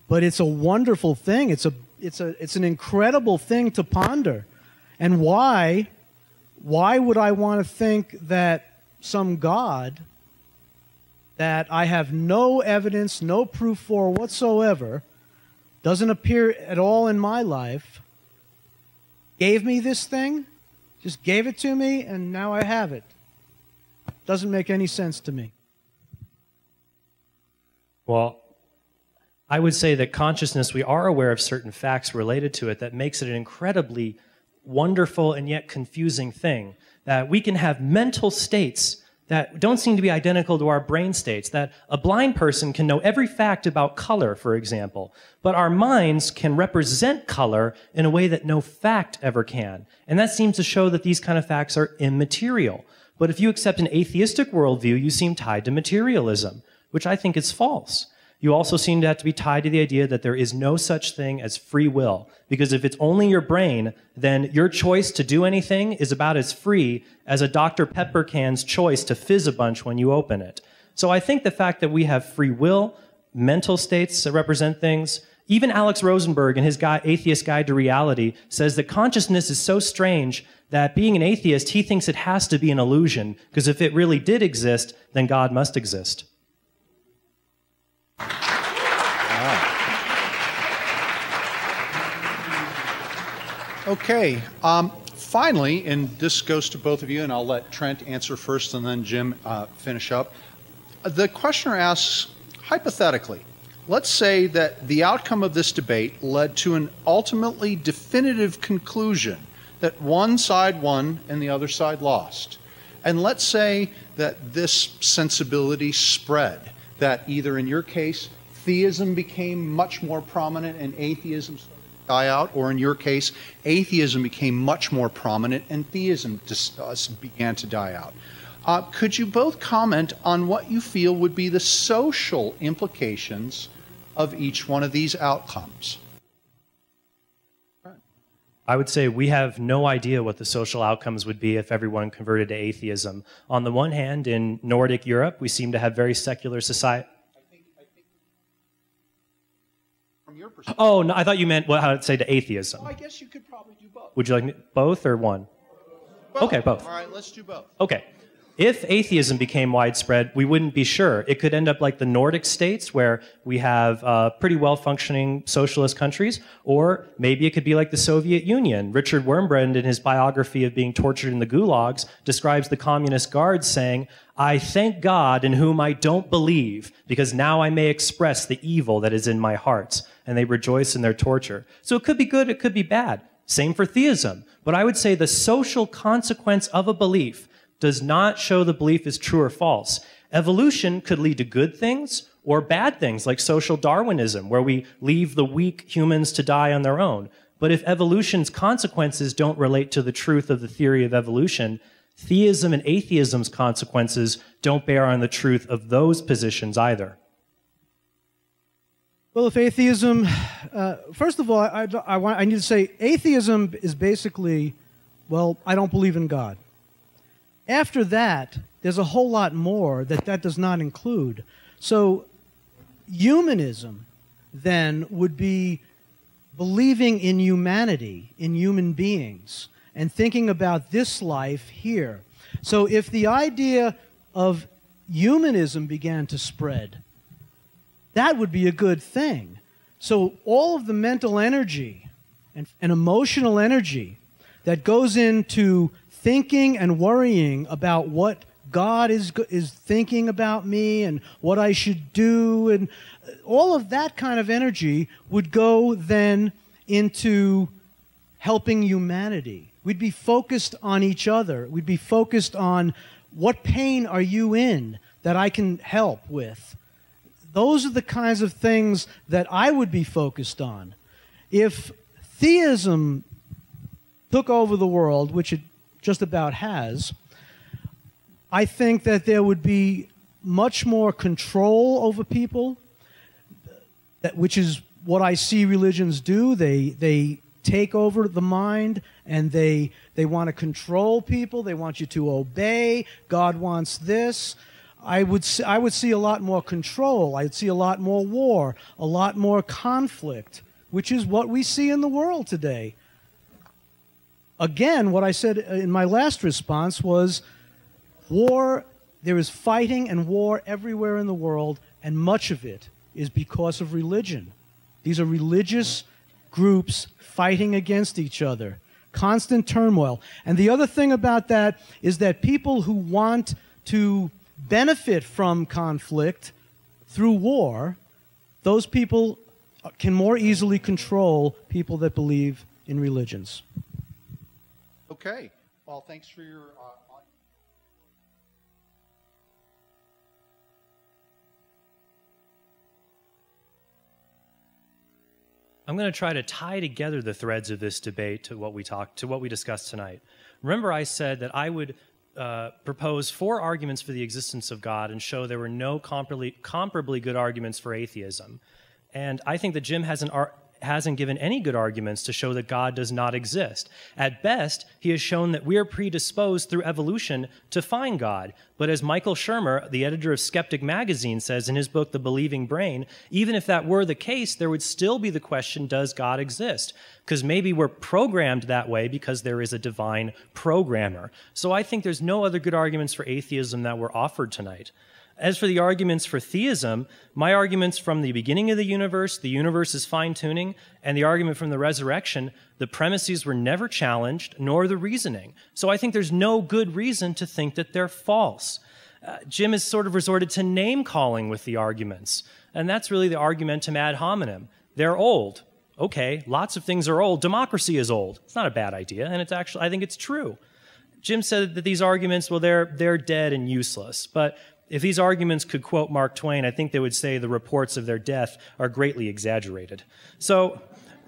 but it's a wonderful thing. It's, a, it's, a, it's an incredible thing to ponder. And why, why would I want to think that some God that I have no evidence, no proof for whatsoever, doesn't appear at all in my life, gave me this thing, just gave it to me, and now I have it. Doesn't make any sense to me.
Well, I would say that consciousness, we are aware of certain facts related to it that makes it an incredibly wonderful and yet confusing thing. That we can have mental states that don't seem to be identical to our brain states. That a blind person can know every fact about color, for example, but our minds can represent color in a way that no fact ever can. And that seems to show that these kind of facts are immaterial. But if you accept an atheistic worldview, you seem tied to materialism, which I think is false. You also seem to have to be tied to the idea that there is no such thing as free will. Because if it's only your brain, then your choice to do anything is about as free as a Dr. Pepper can's choice to fizz a bunch when you open it. So I think the fact that we have free will, mental states that represent things, even Alex Rosenberg in his guide, Atheist Guide to Reality says that consciousness is so strange that being an atheist, he thinks it has to be an illusion, because if it really did exist, then God must exist.
Okay. Um, finally, and this goes to both of you, and I'll let Trent answer first and then Jim uh, finish up. The questioner asks hypothetically, let's say that the outcome of this debate led to an ultimately definitive conclusion that one side won and the other side lost. And let's say that this sensibility spread, that either in your case, theism became much more prominent and atheism die out, or in your case, atheism became much more prominent and theism uh, began to die out. Uh, could you both comment on what you feel would be the social implications of each one of these outcomes?
I would say we have no idea what the social outcomes would be if everyone converted to atheism. On the one hand, in Nordic Europe, we seem to have very secular society.
your perspective.
Oh, no, I thought you meant what, how to say to atheism.
I guess you could probably do both.
Would you like me, both or one?
both.
Okay, both.
All right, let's do both.
Okay. If atheism became widespread, we wouldn't be sure. It could end up like the Nordic states, where we have uh, pretty well functioning socialist countries, or maybe it could be like the Soviet Union. Richard Wurmbrand, in his biography of being tortured in the gulags, describes the communist guards saying, I thank God in whom I don't believe, because now I may express the evil that is in my heart. And they rejoice in their torture. So it could be good, it could be bad. Same for theism. But I would say the social consequence of a belief does not show the belief is true or false. Evolution could lead to good things or bad things like social Darwinism, where we leave the weak humans to die on their own. But if evolution's consequences don't relate to the truth of the theory of evolution, theism and atheism's consequences don't bear on the truth of those positions either.
Well, if atheism, uh, first of all, I, I, want, I need to say atheism is basically, well, I don't believe in God. After that, there's a whole lot more that that does not include. So, humanism then would be believing in humanity, in human beings, and thinking about this life here. So, if the idea of humanism began to spread, that would be a good thing. So, all of the mental energy and, and emotional energy that goes into thinking and worrying about what God is, is thinking about me and what I should do, and all of that kind of energy would go then into helping humanity. We'd be focused on each other. We'd be focused on what pain are you in that I can help with. Those are the kinds of things that I would be focused on. If theism took over the world, which it just about has, I think that there would be much more control over people, that, which is what I see religions do. They, they take over the mind and they, they want to control people. They want you to obey. God wants this. I would, see, I would see a lot more control. I'd see a lot more war, a lot more conflict, which is what we see in the world today. Again, what I said uh, in my last response was war, there is fighting and war everywhere in the world, and much of it is because of religion. These are religious groups fighting against each other, constant turmoil. And the other thing about that is that people who want to benefit from conflict through war, those people can more easily control people that believe in religions.
Okay. Well, thanks for your. Uh,
I'm going to try to tie together the threads of this debate to what we talked to what we discussed tonight. Remember, I said that I would uh, propose four arguments for the existence of God and show there were no comparably, comparably good arguments for atheism. And I think that Jim has an ar- hasn't given any good arguments to show that God does not exist. At best, he has shown that we are predisposed through evolution to find God. But as Michael Shermer, the editor of Skeptic magazine, says in his book, The Believing Brain, even if that were the case, there would still be the question does God exist? Because maybe we're programmed that way because there is a divine programmer. So I think there's no other good arguments for atheism that were offered tonight. As for the arguments for theism, my arguments from the beginning of the universe, the universe is fine tuning, and the argument from the resurrection, the premises were never challenged, nor the reasoning. So I think there's no good reason to think that they're false. Uh, Jim has sort of resorted to name calling with the arguments, and that's really the argumentum ad hominem. They're old. Okay, lots of things are old. Democracy is old. It's not a bad idea, and it's actually, I think it's true. Jim said that these arguments, well, they're, they're dead and useless. But if these arguments could quote Mark Twain, I think they would say the reports of their death are greatly exaggerated. So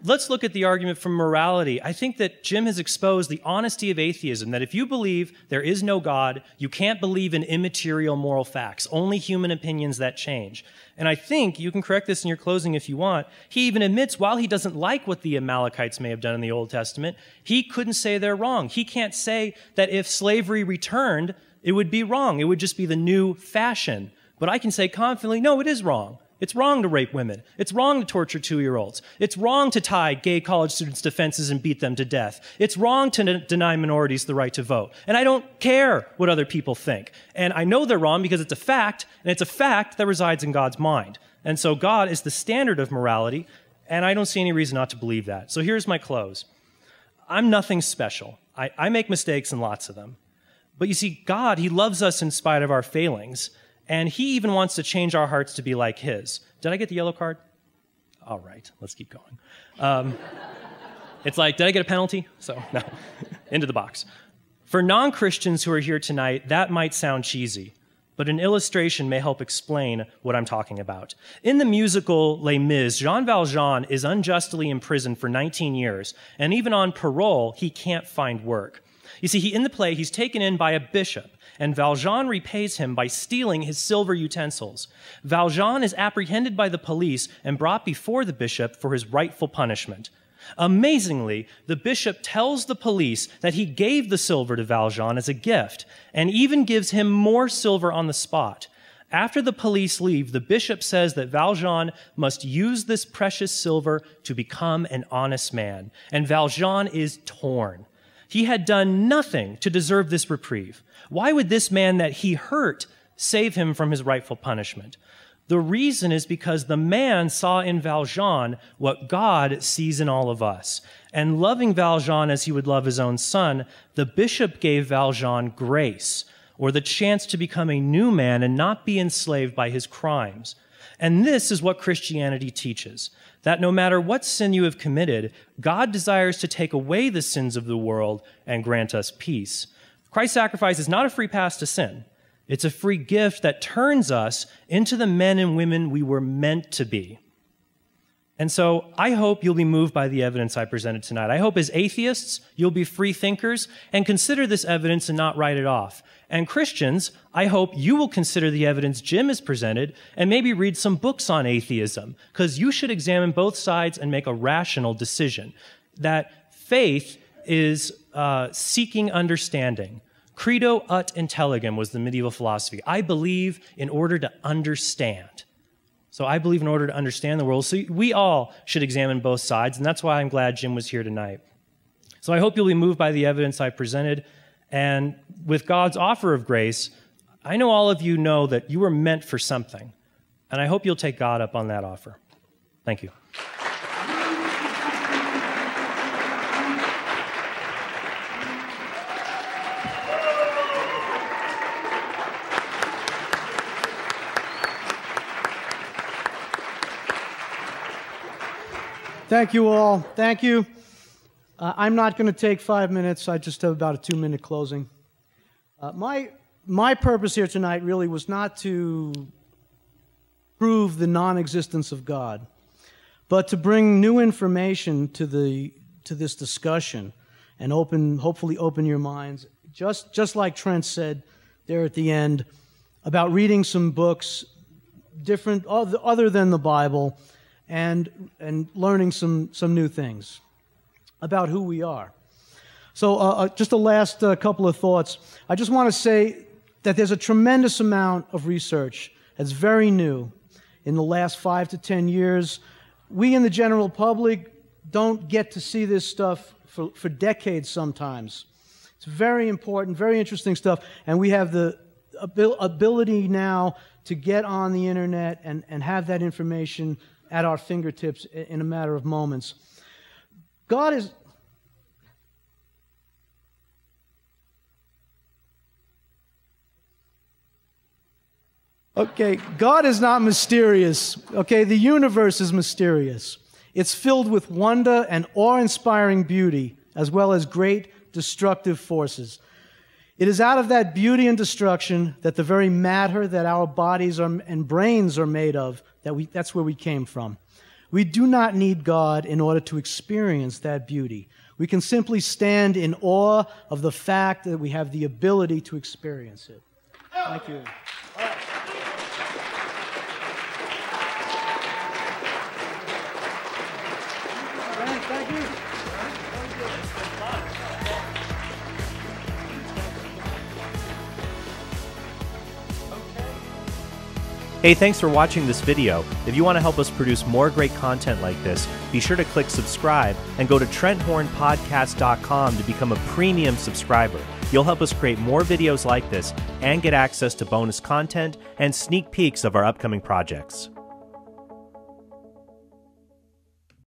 let's look at the argument from morality. I think that Jim has exposed the honesty of atheism that if you believe there is no God, you can't believe in immaterial moral facts, only human opinions that change. And I think you can correct this in your closing if you want. He even admits while he doesn't like what the Amalekites may have done in the Old Testament, he couldn't say they're wrong. He can't say that if slavery returned, it would be wrong. It would just be the new fashion. But I can say confidently, no, it is wrong. It's wrong to rape women. It's wrong to torture two year olds. It's wrong to tie gay college students to fences and beat them to death. It's wrong to deny minorities the right to vote. And I don't care what other people think. And I know they're wrong because it's a fact, and it's a fact that resides in God's mind. And so God is the standard of morality, and I don't see any reason not to believe that. So here's my close I'm nothing special. I, I make mistakes and lots of them. But you see, God, He loves us in spite of our failings, and He even wants to change our hearts to be like His. Did I get the yellow card? All right, let's keep going. Um, it's like, did I get a penalty? So, no, into the box. For non Christians who are here tonight, that might sound cheesy, but an illustration may help explain what I'm talking about. In the musical Les Mis, Jean Valjean is unjustly imprisoned for 19 years, and even on parole, he can't find work. You see, he, in the play, he's taken in by a bishop, and Valjean repays him by stealing his silver utensils. Valjean is apprehended by the police and brought before the bishop for his rightful punishment. Amazingly, the bishop tells the police that he gave the silver to Valjean as a gift and even gives him more silver on the spot. After the police leave, the bishop says that Valjean must use this precious silver to become an honest man. And Valjean is torn. He had done nothing to deserve this reprieve. Why would this man that he hurt save him from his rightful punishment? The reason is because the man saw in Valjean what God sees in all of us. And loving Valjean as he would love his own son, the bishop gave Valjean grace, or the chance to become a new man and not be enslaved by his crimes. And this is what Christianity teaches that no matter what sin you have committed, God desires to take away the sins of the world and grant us peace. Christ's sacrifice is not a free pass to sin. It's a free gift that turns us into the men and women we were meant to be. And so I hope you'll be moved by the evidence I presented tonight. I hope as atheists, you'll be free thinkers and consider this evidence and not write it off. And Christians, I hope you will consider the evidence Jim has presented and maybe read some books on atheism, because you should examine both sides and make a rational decision. That faith is uh, seeking understanding. Credo ut intelligam was the medieval philosophy. I believe in order to understand. So I believe in order to understand the world. So we all should examine both sides, and that's why I'm glad Jim was here tonight. So I hope you'll be moved by the evidence I presented. And with God's offer of grace, I know all of you know that you were meant for something. And I hope you'll take God up on that offer. Thank you.
Thank you all. Thank you. Uh, I'm not going to take five minutes. I just have about a two minute closing. Uh, my, my purpose here tonight really was not to prove the non existence of God, but to bring new information to, the, to this discussion and open, hopefully open your minds. Just, just like Trent said there at the end about reading some books different, other than the Bible and, and learning some, some new things about who we are. So, uh, uh, just a last uh, couple of thoughts. I just want to say that there's a tremendous amount of research that's very new in the last five to ten years. We in the general public don't get to see this stuff for, for decades sometimes. It's very important, very interesting stuff, and we have the ability now to get on the internet and, and have that information at our fingertips in a matter of moments. God is. Okay, God is not mysterious. Okay, the universe is mysterious. It's filled with wonder and awe inspiring beauty, as well as great destructive forces. It is out of that beauty and destruction that the very matter that our bodies are, and brains are made of, that we, that's where we came from. We do not need God in order to experience that beauty. We can simply stand in awe of the fact that we have the ability to experience it. Thank you.
Hey, thanks for watching this video. If you want to help us produce more great content like this, be sure to click subscribe and go to TrentHornPodcast.com to become a premium subscriber. You'll help us create more videos like this and get access to bonus content and sneak peeks of our upcoming projects.